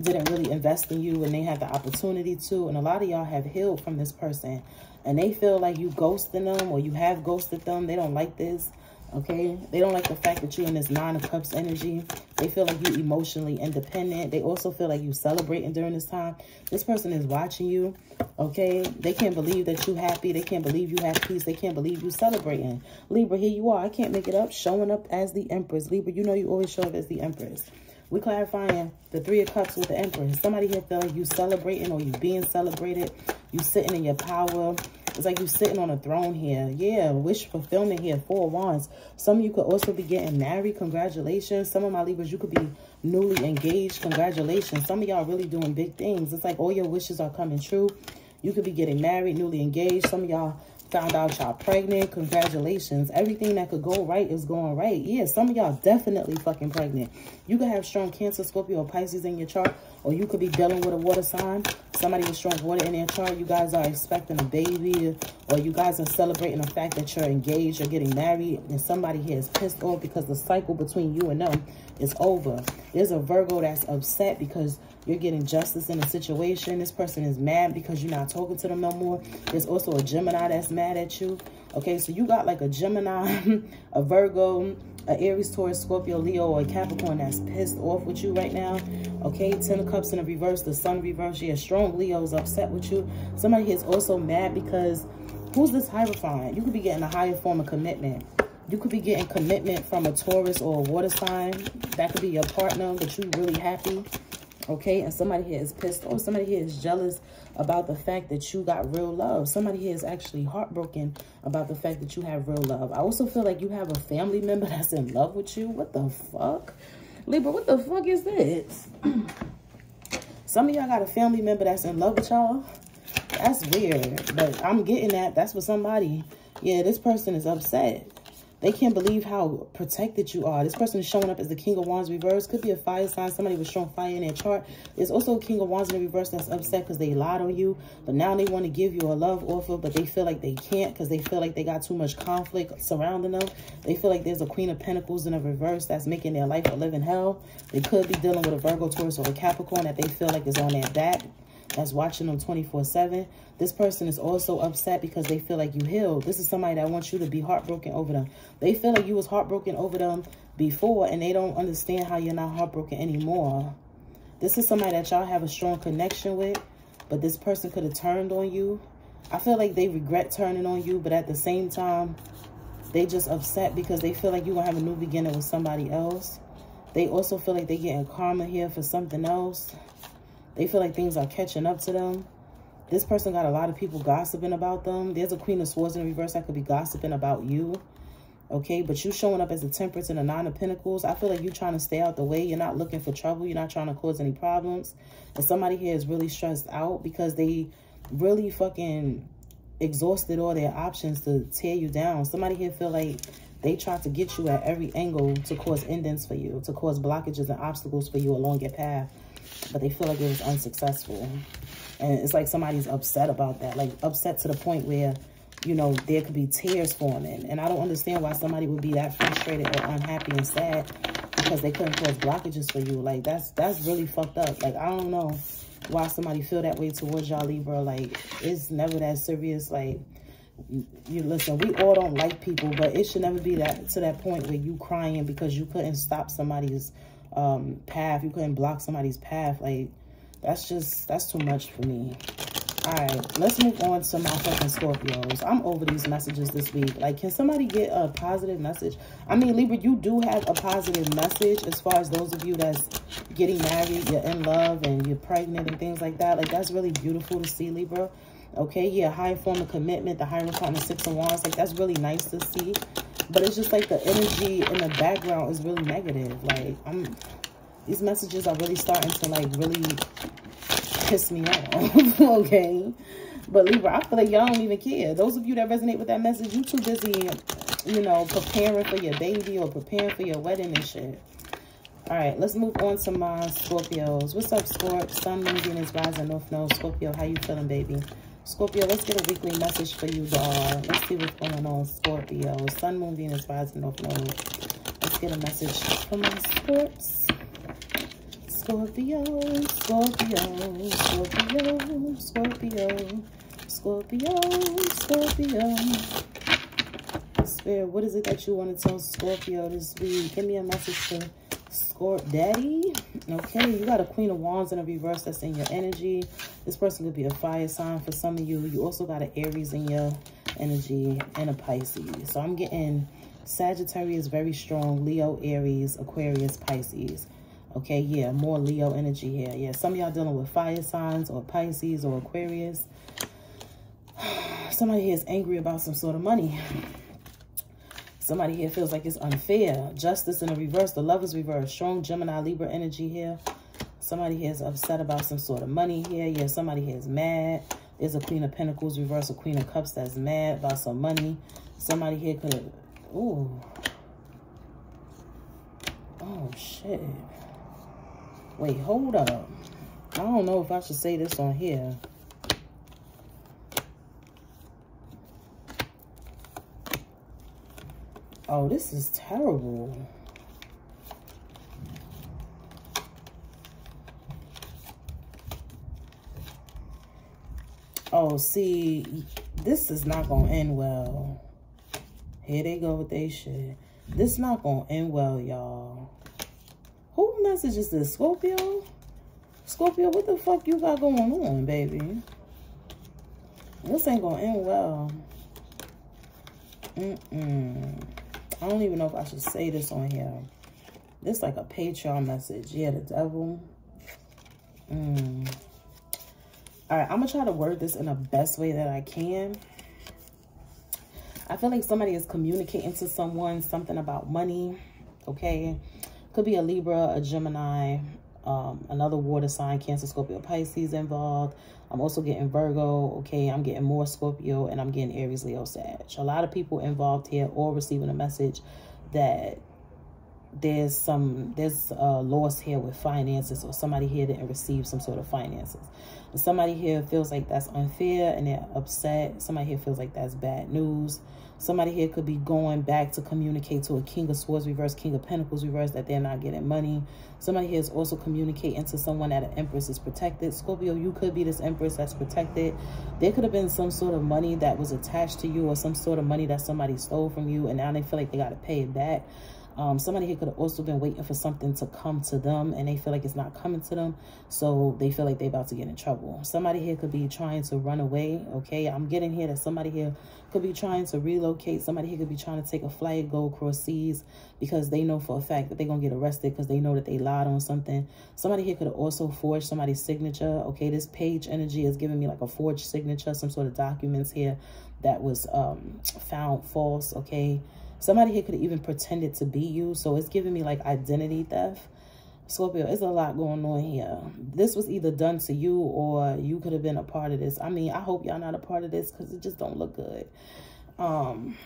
didn't really invest in you and they had the opportunity to and a lot of y'all have healed from this person. And they feel like you ghosting them or you have ghosted them. They don't like this Okay? They don't like the fact that you're in this Nine of Cups energy. They feel like you're emotionally independent. They also feel like you're celebrating during this time. This person is watching you. Okay? They can't believe that you're happy. They can't believe you have peace. They can't believe you're celebrating. Libra, here you are. I can't make it up. Showing up as the Empress. Libra, you know you always show up as the Empress. We clarifying the Three of Cups with the Empress. Somebody here feel like you celebrating or you being celebrated. You sitting in your power. It's like you sitting on a throne here. Yeah, wish fulfillment here. Four Wands. Some of you could also be getting married. Congratulations. Some of my Libras, you could be newly engaged. Congratulations. Some of y'all really doing big things. It's like all your wishes are coming true. You could be getting married, newly engaged. Some of y'all found out y'all pregnant. Congratulations. Everything that could go right is going right. Yeah, some of y'all definitely fucking pregnant. You could have strong Cancer, Scorpio, Pisces in your chart. Or you could be dealing with a water sign. Somebody with strong water in their chart. You guys are expecting a baby. Or you guys are celebrating the fact that you're engaged or getting married. And somebody here is pissed off because the cycle between you and them is over. There's a Virgo that's upset because you're getting justice in a situation. This person is mad because you're not talking to them no more. There's also a Gemini that's mad at you. Okay, so you got like a Gemini, a Virgo, a Aries, Taurus, Scorpio, Leo, or Capricorn that's pissed off with you right now. Okay, Ten of Cups in the reverse, the Sun reverse. Yeah, strong Leo's upset with you. Somebody is also mad because who's this Hierophant? You could be getting a higher form of commitment. You could be getting commitment from a Taurus or a water sign. That could be your partner, but you really happy okay? And somebody here is pissed off. Somebody here is jealous about the fact that you got real love. Somebody here is actually heartbroken about the fact that you have real love. I also feel like you have a family member that's in love with you. What the fuck? Libra what the fuck is this? Some of y'all got a family member that's in love with y'all? That's weird but i'm getting that. That's for somebody. Yeah this person is upset they can't believe how protected you are. This person is showing up as the King of Wands reverse. Could be a fire sign. Somebody was showing fire in their chart. There's also a King of Wands in the reverse that's upset because they lied on you. But now they want to give you a love offer, but they feel like they can't because they feel like they got too much conflict surrounding them. They feel like there's a Queen of Pentacles in a reverse that's making their life a living hell. They could be dealing with a Virgo, Taurus, or a Capricorn that they feel like is on their back that's watching them 24-7. This person is also upset because they feel like you healed. This is somebody that wants you to be heartbroken over them. They feel like you was heartbroken over them before and they don't understand how you're not heartbroken anymore. This is somebody that y'all have a strong connection with, but this person could have turned on you. I feel like they regret turning on you, but at the same time, they just upset because they feel like you're going to have a new beginning with somebody else. They also feel like they're getting karma here for something else. They feel like things are catching up to them. This person got a lot of people gossiping about them. There's a Queen of Swords in reverse that could be gossiping about you. Okay, but you showing up as a Temperance and a Nine of Pentacles. I feel like you're trying to stay out the way. You're not looking for trouble. You're not trying to cause any problems. And somebody here is really stressed out because they really fucking exhausted all their options to tear you down. Somebody here feel like they try to get you at every angle to cause endings for you, to cause blockages and obstacles for you along your path but they feel like it was unsuccessful. And it's like somebody's upset about that, like upset to the point where, you know, there could be tears forming. And I don't understand why somebody would be that frustrated or unhappy and sad because they couldn't cause blockages for you. Like, that's that's really fucked up. Like, I don't know why somebody feel that way towards y'all Libra. Like, it's never that serious. Like, you listen, we all don't like people, but it should never be that to that point where you crying because you couldn't stop somebody's um, path. You couldn't block somebody's path. Like, that's just, that's too much for me. All right, let's move on to my fucking Scorpios. I'm over these messages this week. Like, can somebody get a positive message? I mean, Libra, you do have a positive message as far as those of you that's getting married, you're in love, and you're pregnant and things like that. Like, that's really beautiful to see, Libra. Okay, yeah, high form of commitment, the Hierophant, the Six of Wands. Like, that's really nice to see. But it's just like the energy in the background is really negative. Like, I'm, these messages are really starting to like really piss me off, okay? But Libra, I feel like y'all don't even care. Those of you that resonate with that message, you too busy, you know, preparing for your baby or preparing for your wedding and shit. All right, let's move on to my Scorpios. What's up, Scorp? Sun, Moon, Venus, Rising, North Node. Scorpio, how you feeling, baby? Scorpio, let's get a weekly message for you, dog. Let's see what's going on, Scorpio. Sun, Moon, Venus, Rising, North Node. Let's get a message from my Scorps. Scorpio, Scorpio, Scorpio, Scorpio, Scorpio, Scorpio, Spirit, what is it that you want to tell Scorpio this week? Give me a message for Daddy. Okay, you got a Queen of Wands in a reverse that's in your energy. This person could be a fire sign for some of you. You also got an Aries in your energy and a Pisces. So I'm getting Sagittarius very strong, Leo, Aries, Aquarius, Pisces. Okay, yeah, more Leo energy here. Yeah, some of y'all dealing with fire signs or Pisces or Aquarius. Somebody here is angry about some sort of money. Somebody here feels like it's unfair. Justice in a reverse. The love is reversed. Strong Gemini, Libra energy here. Somebody here is upset about some sort of money here. Yeah, somebody here is mad. There's a Queen of Pentacles reverse, a Queen of Cups that's mad about some money. Somebody here could have... Ooh. Oh, shit. Wait, hold up. I don't know if I should say this on here. Oh, this is terrible. Oh, see, this is not going to end well. Here they go with their shit. This not going to end well, y'all. Who messages this? Scorpio? Scorpio, what the fuck you got going on, baby? This ain't going to end well. Mm-mm. I don't even know if I should say this on here. This like a Patreon message. Yeah, the devil. Mm. All right, I'm going to try to word this in the best way that I can. I feel like somebody is communicating to someone something about money, okay? Could be a Libra, a Gemini, um, another water sign, Cancer, Scorpio, Pisces involved. I'm also getting Virgo, okay? I'm getting more Scorpio, and I'm getting Aries, Leo, Sag. A lot of people involved here or receiving a message that there's some there's a loss here with finances or somebody here didn't receive some sort of finances. Somebody here feels like that's unfair and they're upset somebody here feels like that's bad news somebody here could be going back to communicate to a king of swords reverse king of pentacles reverse that they're not getting money. Somebody here is also communicating to someone that an empress is protected. Scorpio you could be this empress that's protected. There could have been some sort of money that was attached to you or some sort of money that somebody stole from you and now they feel like they got to pay it back um, somebody here could have also been waiting for something to come to them and they feel like it's not coming to them. So they feel like they're about to get in trouble. Somebody here could be trying to run away. Okay, I'm getting here that somebody here could be trying to relocate. Somebody here could be trying to take a flight, go across seas because they know for a fact that they're going to get arrested because they know that they lied on something. Somebody here could have also forged somebody's signature. Okay, this page energy is giving me like a forged signature, some sort of documents here that was um, found false. Okay. Somebody here could have even pretended to be you. So it's giving me like identity theft. Scorpio, there's a lot going on here. This was either done to you or you could have been a part of this. I mean, I hope y'all not a part of this because it just don't look good. Um,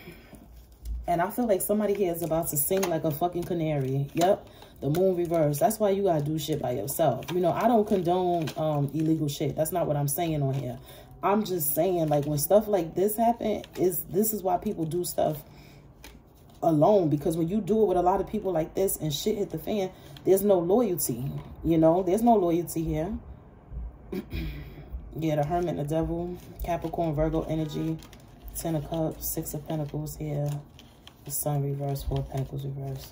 and I feel like somebody here is about to sing like a fucking canary. Yep. The moon reverse. That's why you got to do shit by yourself. You know, I don't condone um, illegal shit. That's not what I'm saying on here. I'm just saying, like, when stuff like this happen, is this is why people do stuff alone because when you do it with a lot of people like this and shit hit the fan, there's no loyalty. You know, there's no loyalty here. yeah, the Hermit, the Devil, Capricorn, Virgo energy, Ten of Cups, Six of Pentacles here, the Sun reverse, Four of Pentacles reverse.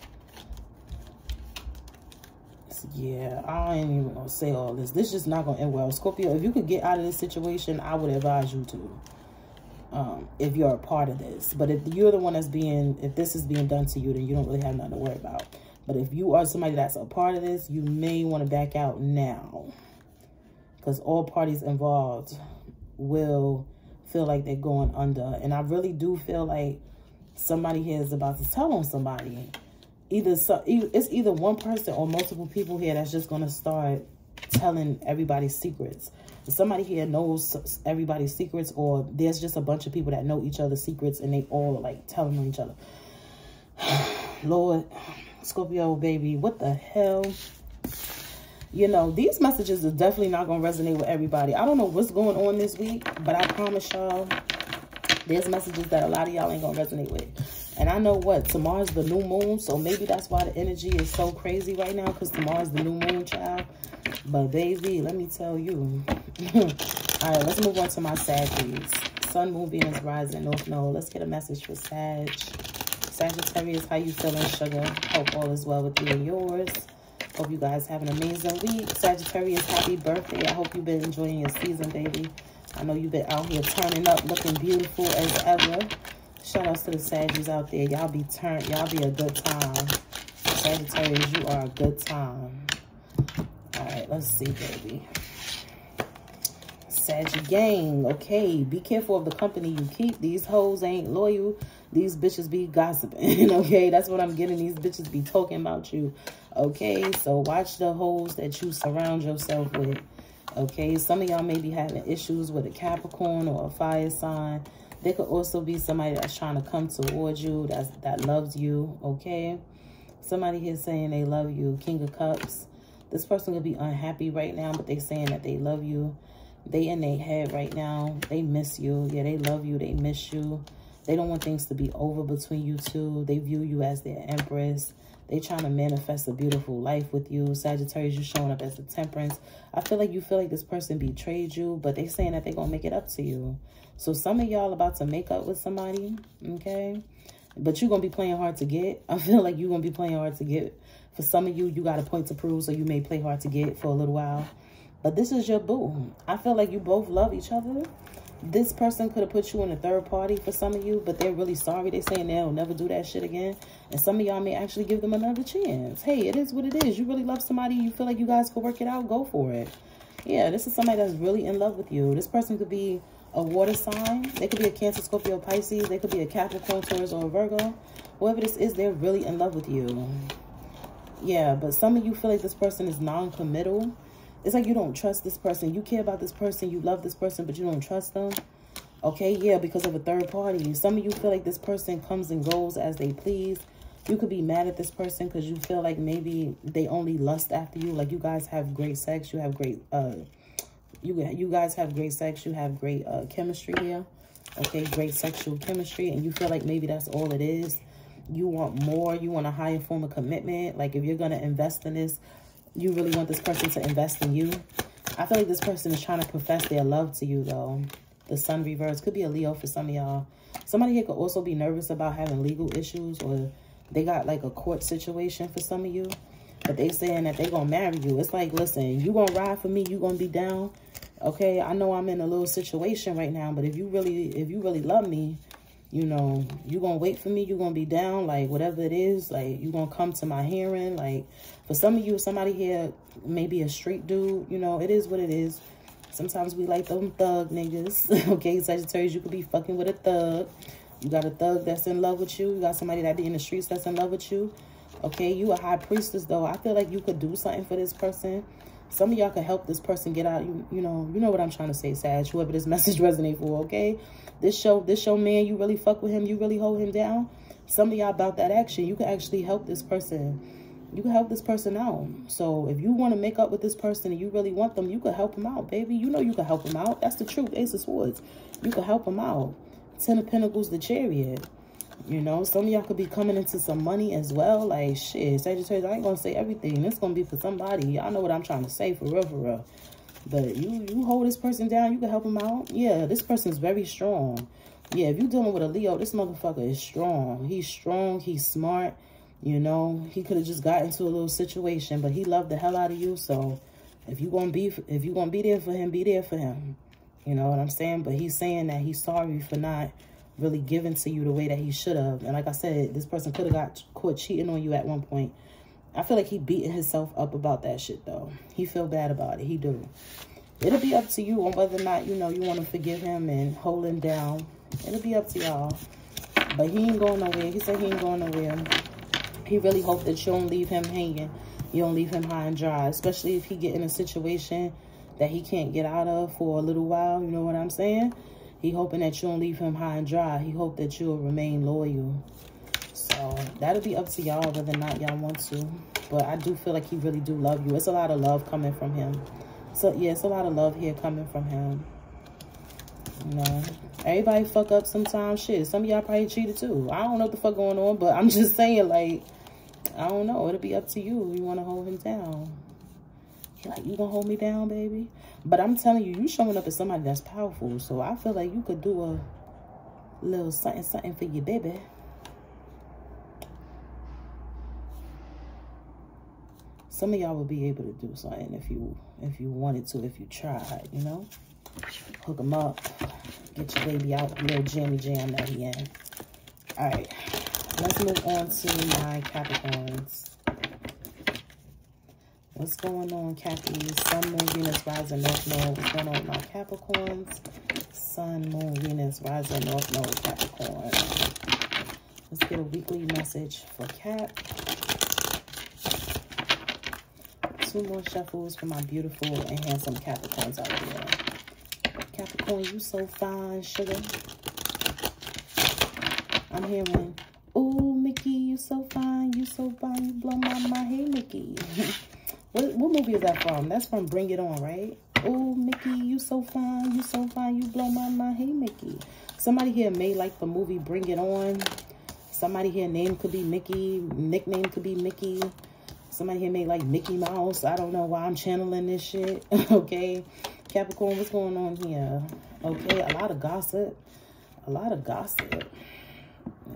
Yeah, I ain't even gonna say all this. This just not gonna end well. Scorpio, if you could get out of this situation, I would advise you to um, if you're a part of this. But if you're the one that's being, if this is being done to you, then you don't really have nothing to worry about. But if you are somebody that's a part of this, you may want to back out now. Because all parties involved will feel like they're going under. And I really do feel like somebody here is about to tell on somebody. Either so, It's either one person or multiple people here that's just going to start telling everybody's secrets somebody here knows everybody's secrets or there's just a bunch of people that know each other's secrets and they all like telling on each other. Lord, Scorpio, baby, what the hell? You know, these messages are definitely not going to resonate with everybody. I don't know what's going on this week, but I promise y'all, there's messages that a lot of y'all ain't going to resonate with. And I know what, tomorrow's the new moon, so maybe that's why the energy is so crazy right now, because tomorrow's the new moon, child. But baby, let me tell you. All right, let's move on to my Sag, please. Sun, Moon, Venus, Rising, North Node. Let's get a message for Sag. Sagittarius, how you feeling, sugar? Hope all is well with you and yours. Hope you guys have an amazing week. Sagittarius, happy birthday. I hope you've been enjoying your season, baby. I know you've been out here turning up, looking beautiful as ever. Shout outs to the Saggies out there. Y'all be turned. Y'all be a good time. Sagittarius, you are a good time. All right, let's see, baby. Saggy gang. Okay, be careful of the company you keep. These hoes ain't loyal. These bitches be gossiping. okay, that's what I'm getting. These bitches be talking about you. Okay, so watch the hoes that you surround yourself with. Okay, some of y'all may be having issues with a Capricorn or a fire sign. There could also be somebody that's trying to come towards you, that's, that loves you, okay? Somebody here saying they love you, King of Cups. This person could be unhappy right now, but they saying that they love you. They in their head right now. They miss you. Yeah, they love you. They miss you. They don't want things to be over between you two. They view you as their empress. They trying to manifest a beautiful life with you. Sagittarius, you showing up as a temperance. I feel like you feel like this person betrayed you, but they saying that they going to make it up to you. So some of y'all about to make up with somebody, okay? But you're going to be playing hard to get. I feel like you're going to be playing hard to get. For some of you, you got a point to prove, so you may play hard to get for a little while. But this is your boo. I feel like you both love each other. This person could have put you in a third party for some of you, but they're really sorry. They're saying they'll never do that shit again. And some of y'all may actually give them another chance. Hey, it is what it is. You really love somebody. You feel like you guys could work it out. Go for it. Yeah, this is somebody that's really in love with you. This person could be a water sign. They could be a Cancer, Scorpio, Pisces. They could be a Capricorn, Taurus, or a Virgo. Whoever this is, they're really in love with you. Yeah, but some of you feel like this person is non-committal it's like you don't trust this person. You care about this person. You love this person, but you don't trust them. Okay, yeah, because of a third party. Some of you feel like this person comes and goes as they please. You could be mad at this person because you feel like maybe they only lust after you. Like you guys have great sex. You have great, uh, you, you guys have great sex. You have great uh, chemistry here. Okay, great sexual chemistry. And you feel like maybe that's all it is. You want more. You want a higher form of commitment. Like if you're going to invest in this, you really want this person to invest in you. I feel like this person is trying to profess their love to you, though. The sun reverse. Could be a Leo for some of y'all. Somebody here could also be nervous about having legal issues or they got like a court situation for some of you. But they saying that they to marry you. It's like, listen, you to ride for me. You to be down. Okay, I know I'm in a little situation right now. But if you really, if you really love me, you know, you're going to wait for me. You're going to be down. Like, whatever it is. Like, you're going to come to my hearing. Like, for some of you, somebody here, maybe a street dude, you know, it is what it is. Sometimes we like them thug niggas. okay, Sagittarius, you could be fucking with a thug. You got a thug that's in love with you. You got somebody that be in the streets that's in love with you. Okay, you a high priestess, though. I feel like you could do something for this person. Some of y'all could help this person get out. You, you know, you know what I'm trying to say, Sag. Whoever this message resonate for, okay? This show, this show, man, you really fuck with him. You really hold him down. Some of y'all about that action. You can actually help this person you can help this person out. So if you want to make up with this person and you really want them, you can help them out, baby. You know you can help them out. That's the truth. Ace of Swords. You can help them out. Ten of Pentacles, the Chariot. You know, some of y'all could be coming into some money as well. Like, shit, Sagittarius, I ain't going to say everything. It's going to be for somebody. Y'all know what I'm trying to say, for real, for real. But you, you hold this person down. You can help them out. Yeah, this person's very strong. Yeah, if you're dealing with a Leo, this motherfucker is strong. He's strong. He's smart. You know, he could have just got into a little situation, but he loved the hell out of you. So if you gonna be if you gonna be there for him, be there for him. You know what I'm saying? But he's saying that he's sorry for not really given to you the way that he should have. And like I said, this person could have got caught cheating on you at one point. I feel like he beating himself up about that shit though. He feel bad about it. He do. It'll be up to you on whether or not, you know, you want to forgive him and hold him down. It'll be up to y'all. But he ain't going nowhere. He said he ain't going nowhere. He really hope that you don't leave him hanging. You don't leave him high and dry, especially if he get in a situation that he can't get out of for a little while. You know what I'm saying? He hoping that you don't leave him high and dry. He hope that you'll remain loyal. So that'll be up to y'all whether or not y'all want to. But I do feel like he really do love you. It's a lot of love coming from him. So yeah, it's a lot of love here coming from him. You know, everybody fuck up sometimes. Shit, some of y'all probably cheated too. I don't know what the fuck going on, but I'm just saying, like, I don't know. It'll be up to you. You want to hold him down. Like, you gonna hold me down, baby? But I'm telling you, you showing up as somebody that's powerful. So I feel like you could do a little something, something for your baby. Some of y'all would be able to do something if you if you wanted to, if you tried, you know? Hook him up. Get your baby out. Little jammy jam that he in. All right. Let's move on to my Capricorns. What's going on, Cappies? Sun, Moon, Venus, Rising, North Node. What's going on with my Capricorns? Sun, Moon, Venus, Rising, North Node, Capricorn. Let's get a weekly message for Cap. Two more shuffles for my beautiful and handsome Capricorns out there. Capricorn, you so fine, sugar. I'm hearing, oh, Mickey, you so fine, you so fine, you blow my mind. Hey, Mickey. what, what movie is that from? That's from Bring It On, right? Oh, Mickey, you so fine, you so fine, you blow my mind. Hey, Mickey. Somebody here may like the movie Bring It On. Somebody here name could be Mickey, nickname could be Mickey. Somebody here may like Mickey Mouse. I don't know why I'm channeling this shit. okay. Capricorn, what's going on here? Okay, a lot of gossip. A lot of gossip.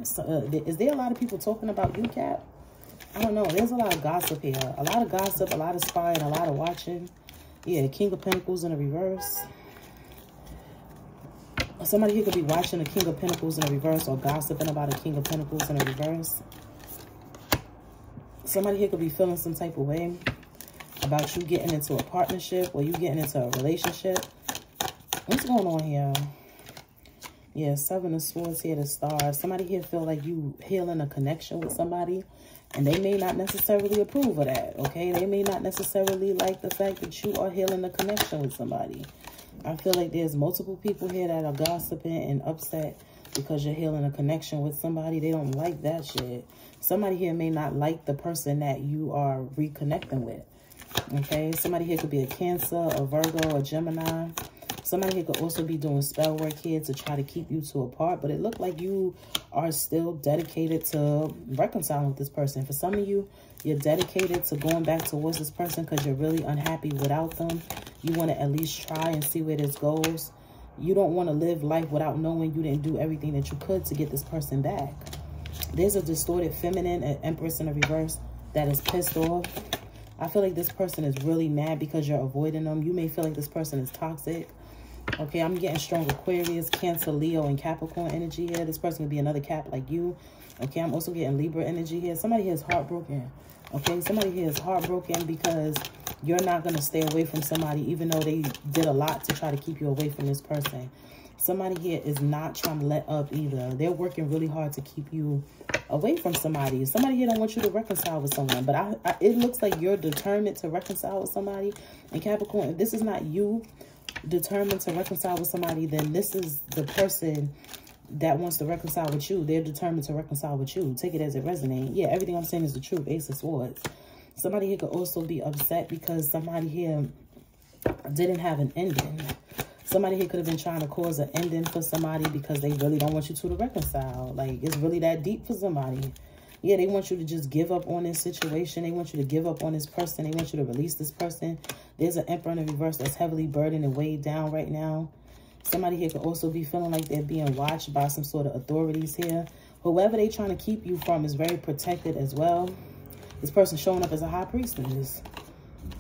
So, uh, is there a lot of people talking about you, Cap? I don't know. There's a lot of gossip here. A lot of gossip, a lot of spying, a lot of watching. Yeah, King of Pentacles in the reverse. Somebody here could be watching the King of Pentacles in the reverse or gossiping about a King of Pentacles in the reverse somebody here could be feeling some type of way about you getting into a partnership or you getting into a relationship. What's going on here? Yeah, Seven of Swords here, the stars. Somebody here feel like you healing a connection with somebody. And they may not necessarily approve of that, okay? They may not necessarily like the fact that you are healing a connection with somebody. I feel like there's multiple people here that are gossiping and upset because you're healing a connection with somebody. They don't like that shit. Somebody here may not like the person that you are reconnecting with. Okay, somebody here could be a Cancer, a Virgo, a Gemini. Somebody here could also be doing spell work here to try to keep you two apart. But it looked like you are still dedicated to reconciling with this person. For some of you, you're dedicated to going back towards this person because you're really unhappy without them. You want to at least try and see where this goes. You don't want to live life without knowing you didn't do everything that you could to get this person back. There's a distorted feminine, an empress in a reverse that is pissed off. I feel like this person is really mad because you're avoiding them. You may feel like this person is toxic. Okay, I'm getting strong Aquarius, Cancer, Leo, and Capricorn energy here. This person could be another Cap like you. Okay, I'm also getting Libra energy here. Somebody here is heartbroken. Okay, somebody here is heartbroken because you're not going to stay away from somebody even though they did a lot to try to keep you away from this person. Somebody here is not trying to let up either. They're working really hard to keep you away from somebody. Somebody here don't want you to reconcile with someone. But I, I, it looks like you're determined to reconcile with somebody. And Capricorn, if this is not you determined to reconcile with somebody, then this is the person that wants to reconcile with you. They're determined to reconcile with you. Take it as it resonates. Yeah, everything I'm saying is the truth. Ace of Swords. Somebody here could also be upset because somebody here didn't have an ending. Somebody here could have been trying to cause an ending for somebody because they really don't want you two to reconcile. Like, it's really that deep for somebody. Yeah, they want you to just give up on this situation. They want you to give up on this person. They want you to release this person. There's an emperor in reverse that's heavily burdened and weighed down right now. Somebody here could also be feeling like they're being watched by some sort of authorities here. Whoever they're trying to keep you from is very protected as well. This person showing up as a high priestess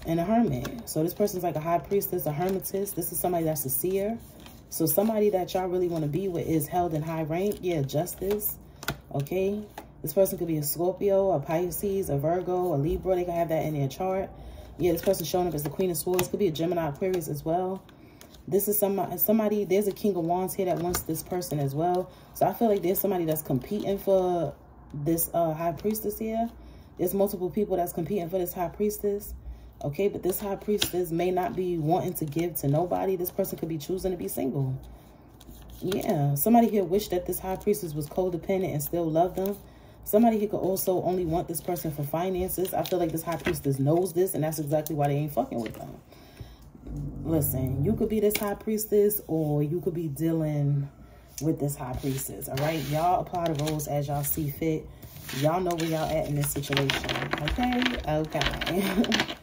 and a hermit. So this person's like a high priestess, a hermitess. This is somebody that's a seer. So somebody that y'all really want to be with is held in high rank. Yeah, justice. Okay. This person could be a Scorpio, a Pisces, a Virgo, a Libra. They can have that in their chart. Yeah, this person showing up as the Queen of Swords. Could be a Gemini, Aquarius as well. This is somebody, somebody, there's a King of Wands here that wants this person as well. So I feel like there's somebody that's competing for this uh, High Priestess here. There's multiple people that's competing for this High Priestess. Okay, but this high priestess may not be wanting to give to nobody. This person could be choosing to be single. Yeah, somebody here wish that this high priestess was codependent and still love them. Somebody here could also only want this person for finances. I feel like this high priestess knows this, and that's exactly why they ain't fucking with them. Listen, you could be this high priestess, or you could be dealing with this high priestess, all right? Y'all apply the roles as y'all see fit. Y'all know where y'all at in this situation, okay? Okay.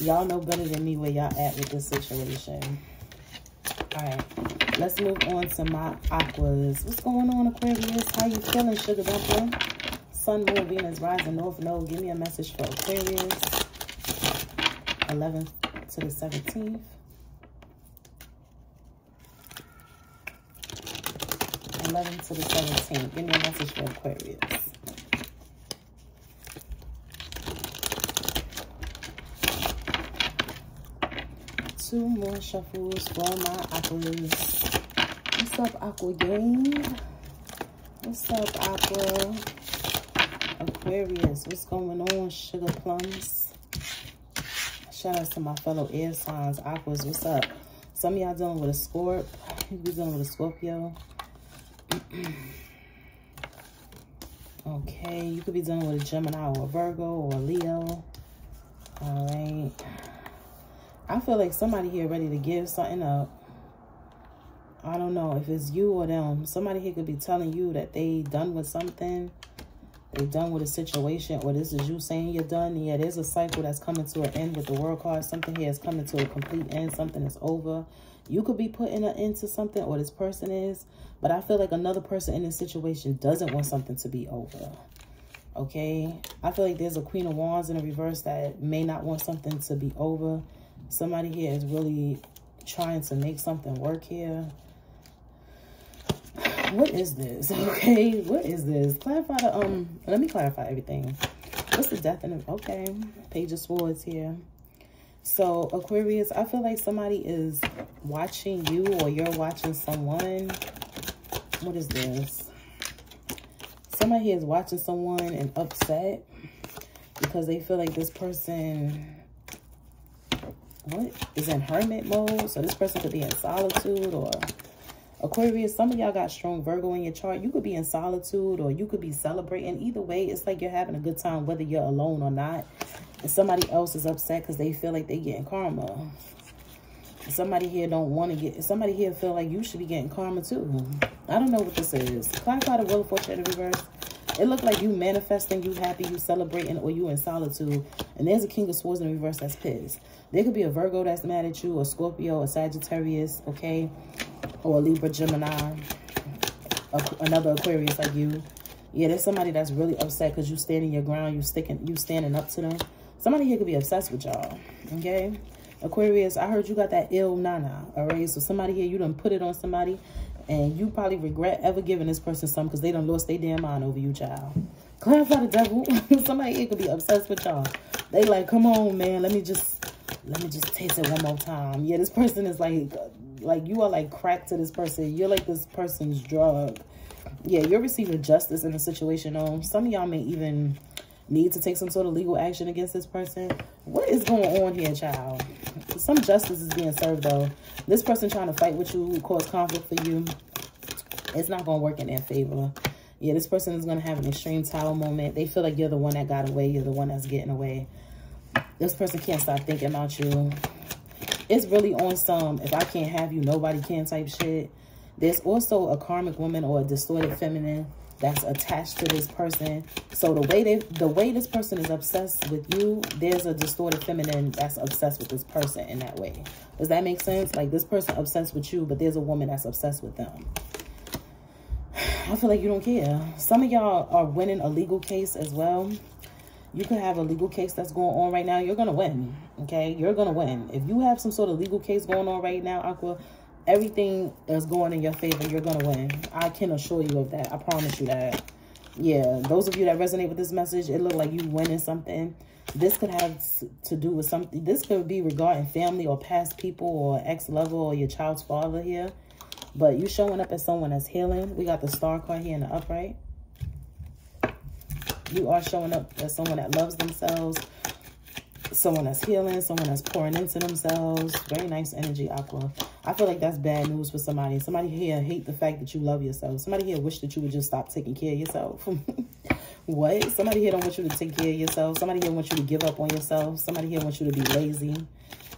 Y'all know better than me where y'all at with this situation. All right, let's move on to my aquas. What's going on, Aquarius? How you feeling, Sugar Bumper? Sun, Moon, Venus, Rising, North Node. Give me a message for Aquarius. 11th to the 17th. Eleven to the 17th. Give me a message for Aquarius. Two more shuffles for my aquas. What's up, Aqua Game? What's up, Aqua? Aquarius, what's going on, Sugar Plums? Shout out to my fellow air signs, Aquas, what's up? Some of y'all dealing with a Scorp. Be dealing with a Scorpio. okay, you could be dealing with a Gemini or a Virgo or a Leo. All right. I feel like somebody here ready to give something up. I don't know if it's you or them. Somebody here could be telling you that they done with something. They done with a situation. Or this is you saying you're done. Yeah, there's a cycle that's coming to an end with the world card. Something here is coming to a complete end. Something is over. You could be putting an end to something or this person is. But I feel like another person in this situation doesn't want something to be over. Okay? I feel like there's a Queen of Wands in a reverse that may not want something to be over. Somebody here is really trying to make something work here what is this? Okay, what is this? Clarify the, um, let me clarify everything. What's the death in it? Okay, Page of Swords here. So, Aquarius, I feel like somebody is watching you or you're watching someone. What is this? Somebody is watching someone and upset because they feel like this person, what, is in hermit mode. So, this person could be in solitude or Aquarius, some of y'all got strong Virgo in your chart. You could be in solitude or you could be celebrating. Either way, it's like you're having a good time whether you're alone or not. And somebody else is upset because they feel like they getting karma. Somebody here don't want to get... Somebody here feel like you should be getting karma too. I don't know what this is. Clarify the Wheel of Fortune in reverse. It looked like you manifesting, you happy, you celebrating, or you in solitude. And there's a King of Swords in reverse that's pissed. There could be a Virgo that's mad at you, a Scorpio, a Sagittarius, okay? or a Libra, Gemini, another Aquarius like you. Yeah, there's somebody that's really upset because you standing your ground, you sticking, you standing up to them. Somebody here could be obsessed with y'all, okay? Aquarius, I heard you got that ill nana, all right? So somebody here, you done put it on somebody, and you probably regret ever giving this person something because they done lost their damn mind over you, child. Clarify the devil. somebody here could be obsessed with y'all. They like, come on, man, let me just, let me just taste it one more time. Yeah, this person is like like you are like crack to this person. You're like this person's drug. Yeah, you're receiving justice in the situation. Um, some of y'all may even need to take some sort of legal action against this person. What is going on here, child? Some justice is being served, though. This person trying to fight with you, cause conflict for you, it's not going to work in their favor. Yeah, this person is going to have an extreme tower moment. They feel like you're the one that got away. You're the one that's getting away. This person can't stop thinking about you it's really on some if I can't have you, nobody can type shit. There's also a karmic woman or a distorted feminine that's attached to this person. So the way they the way this person is obsessed with you, there's a distorted feminine that's obsessed with this person in that way. Does that make sense? Like this person obsessed with you, but there's a woman that's obsessed with them. I feel like you don't care. Some of y'all are winning a legal case as well you could have a legal case that's going on right now. You're going to win, okay? You're going to win. If you have some sort of legal case going on right now, Aqua, everything is going in your favor. You're going to win. I can assure you of that. I promise you that. Yeah, those of you that resonate with this message, it looked like you winning something. This could have to do with something. This could be regarding family or past people or ex-lover or your child's father here. But you showing up as someone that's healing. We got the star card here in the upright you are showing up as someone that loves themselves, someone that's healing, someone that's pouring into themselves. Very nice energy, Aqua. I feel like that's bad news for somebody. Somebody here hate the fact that you love yourself. Somebody here wish that you would just stop taking care of yourself. what? Somebody here don't want you to take care of yourself. Somebody here wants you to give up on yourself. Somebody here wants you to be lazy.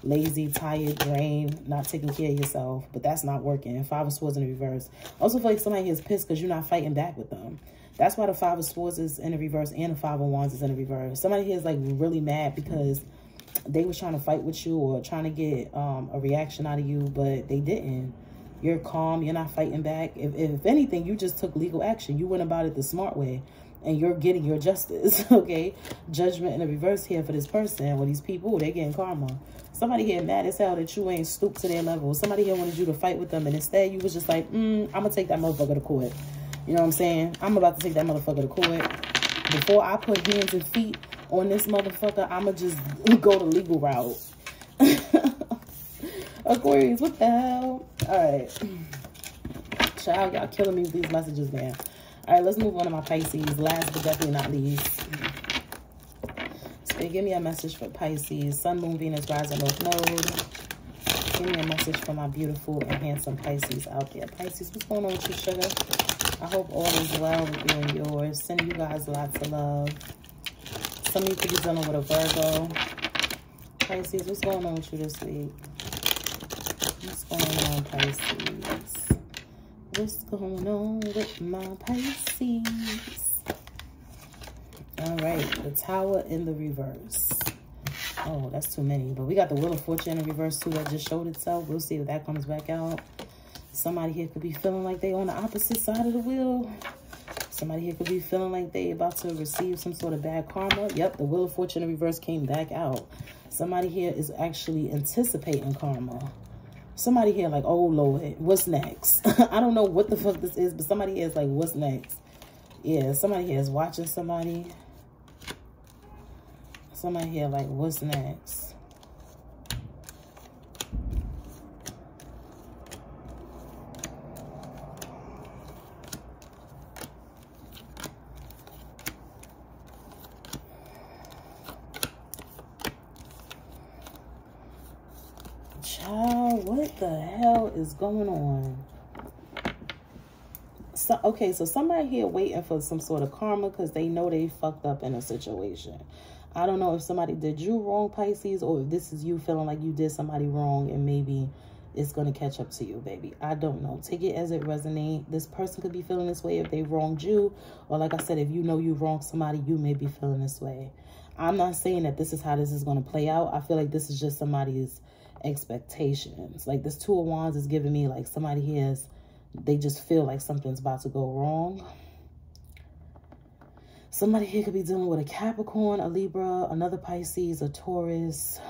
Lazy, tired, drained, not taking care of yourself. But that's not working. Five of Swords in reverse. Also feel like somebody here is pissed because you're not fighting back with them. That's why the Five of Swords is in the reverse and the Five of Wands is in the reverse. Somebody here is like really mad because they was trying to fight with you or trying to get um, a reaction out of you, but they didn't. You're calm. You're not fighting back. If, if anything, you just took legal action. You went about it the smart way. and you're getting your justice, okay? Judgment in the reverse here for this person or these people, they getting karma. Somebody here mad as hell that you ain't stooped to their level. Somebody here wanted you to fight with them, and instead you was just like, mm, I'm going to take that motherfucker to court. You know what I'm saying? I'm about to take that motherfucker to court. Before I put hands and feet on this motherfucker, I'm going to just go the legal route. Aquarius, what the hell? All right. Child, y'all killing me with these messages, man. All right, let's move on to my Pisces. Last but definitely not least. So give me a message for Pisces. Sun, Moon, Venus, Rising, North Node. Give me a message for my beautiful and handsome Pisces out there. Pisces, what's going on with you, sugar? I hope all is well with you and yours. Send you guys lots of love. Some of you could be dealing with a Virgo. Pisces, what's going on with you this week? What's going on, Pisces? What's going on with my Pisces? All right, the tower in the reverse. Oh, that's too many. But we got the Wheel of Fortune in reverse too that just showed itself. We'll see if that comes back out. Somebody here could be feeling like they on the opposite side of the wheel. Somebody here could be feeling like they about to receive some sort of bad karma. Yep, the Wheel of Fortune in reverse came back out. Somebody here is actually anticipating karma somebody here like, oh Lord, what's next? I don't know what the fuck this is, but somebody here is like, what's next? Yeah, somebody here is watching somebody. Somebody here like, what's next? the hell is going on? So, okay, so somebody here waiting for some sort of karma because they know they fucked up in a situation. I don't know if somebody did you wrong, Pisces, or if this is you feeling like you did somebody wrong and maybe it's going to catch up to you, baby. I don't know. Take it as it resonates. This person could be feeling this way if they wronged you. Or like I said, if you know you wronged somebody, you may be feeling this way. I'm not saying that this is how this is going to play out. I feel like this is just somebody's expectations. Like this Two of Wands is giving me like somebody here is, they just feel like something's about to go wrong. Somebody here could be dealing with a Capricorn, a Libra, another Pisces, a Taurus,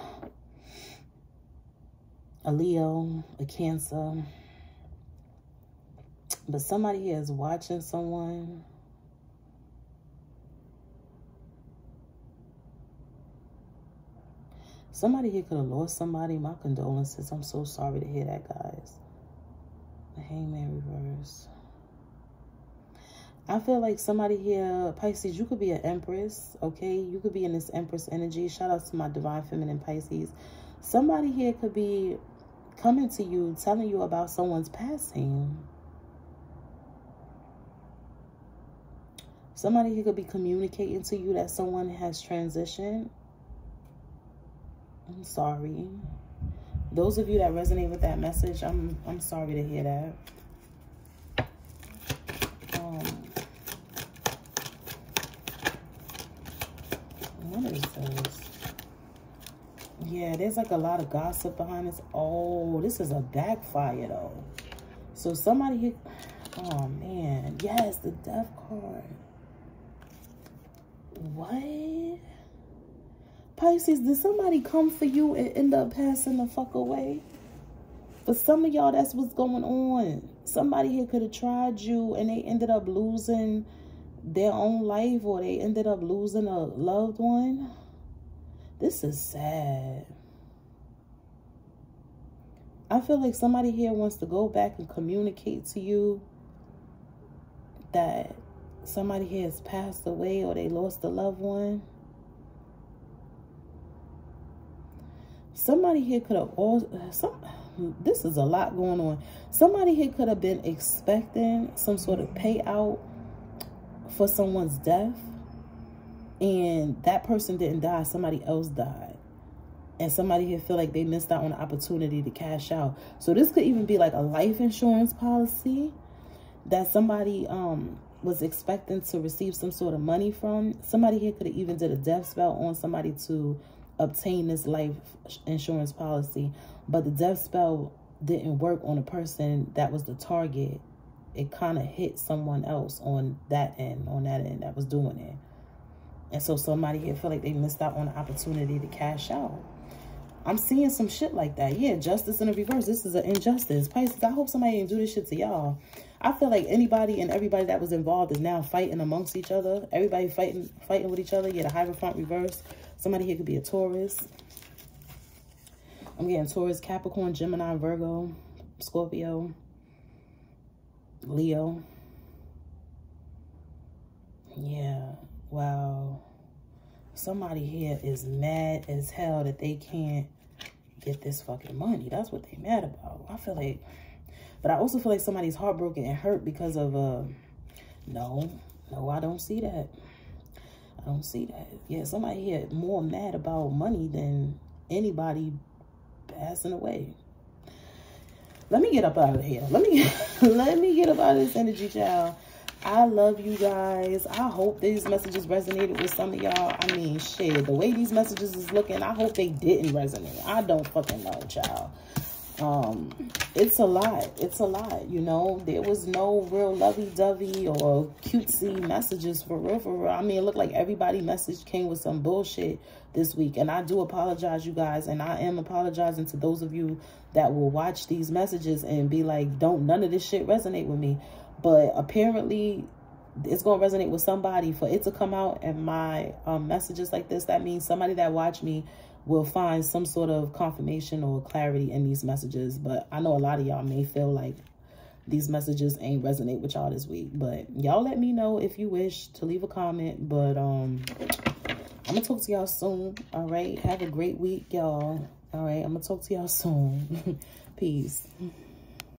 a Leo, a Cancer. But somebody here is watching someone Somebody here could have lost somebody. My condolences. I'm so sorry to hear that, guys. The hangman reverse. I feel like somebody here, Pisces, you could be an empress, okay? You could be in this empress energy. Shout out to my divine feminine Pisces. Somebody here could be coming to you, telling you about someone's passing. Somebody here could be communicating to you that someone has transitioned. I'm sorry. Those of you that resonate with that message, I'm I'm sorry to hear that. Um, what is this? Yeah, there's like a lot of gossip behind this. Oh, this is a backfire though. So somebody hit. Oh man, yes, the death card. What? Pisces, did somebody come for you and end up passing the fuck away? For some of y'all, that's what's going on. Somebody here could have tried you and they ended up losing their own life or they ended up losing a loved one. This is sad. I feel like somebody here wants to go back and communicate to you that somebody here has passed away or they lost a loved one. Somebody here could have all some this is a lot going on. Somebody here could have been expecting some sort of payout for someone's death and that person didn't die somebody else died. And somebody here feel like they missed out on the opportunity to cash out. So this could even be like a life insurance policy that somebody um was expecting to receive some sort of money from. Somebody here could have even did a death spell on somebody to obtain this life insurance policy, but the death spell didn't work on the person that was the target it kind of hit someone else on that end, on that end that was doing it. And so somebody here feel like they missed out on the opportunity to cash out. I'm seeing some shit like that. Yeah, justice in the reverse. This is an injustice. Pisces, I hope somebody didn't do this shit to y'all. I feel like anybody and everybody that was involved is now fighting amongst each other. Everybody fighting fighting with each other. Yeah, the Hierophant reverse. Somebody here could be a Taurus. I'm getting Taurus, Capricorn, Gemini, Virgo, Scorpio, Leo. Yeah, wow. Somebody here is mad as hell that they can't get this fucking money. That's what they mad about. I feel like, but I also feel like somebody's heartbroken and hurt because of, uh, no, no, I don't see that. I don't see that. Yeah, somebody here more mad about money than anybody passing away. Let me get up out of here. Let me let me get up out of this energy, child. I love you guys. I hope these messages resonated with some of y'all. I mean, shit, the way these messages is looking, I hope they didn't resonate. I don't fucking know, child. Um, it's a lot. It's a lot, you know. There was no real lovey-dovey or cutesy messages for real, for real. I mean, it looked like everybody message came with some bullshit this week. And I do apologize, you guys. And I am apologizing to those of you that will watch these messages and be like, don't, none of this shit resonate with me. But apparently it's going to resonate with somebody for it to come out and my um, messages like this. That means somebody that watched me will find some sort of confirmation or clarity in these messages. But I know a lot of y'all may feel like these messages ain't resonate with y'all this week. But y'all let me know if you wish to leave a comment. But um, I'm going to talk to y'all soon. All right. Have a great week, y'all. All right. I'm going to talk to y'all soon. Peace.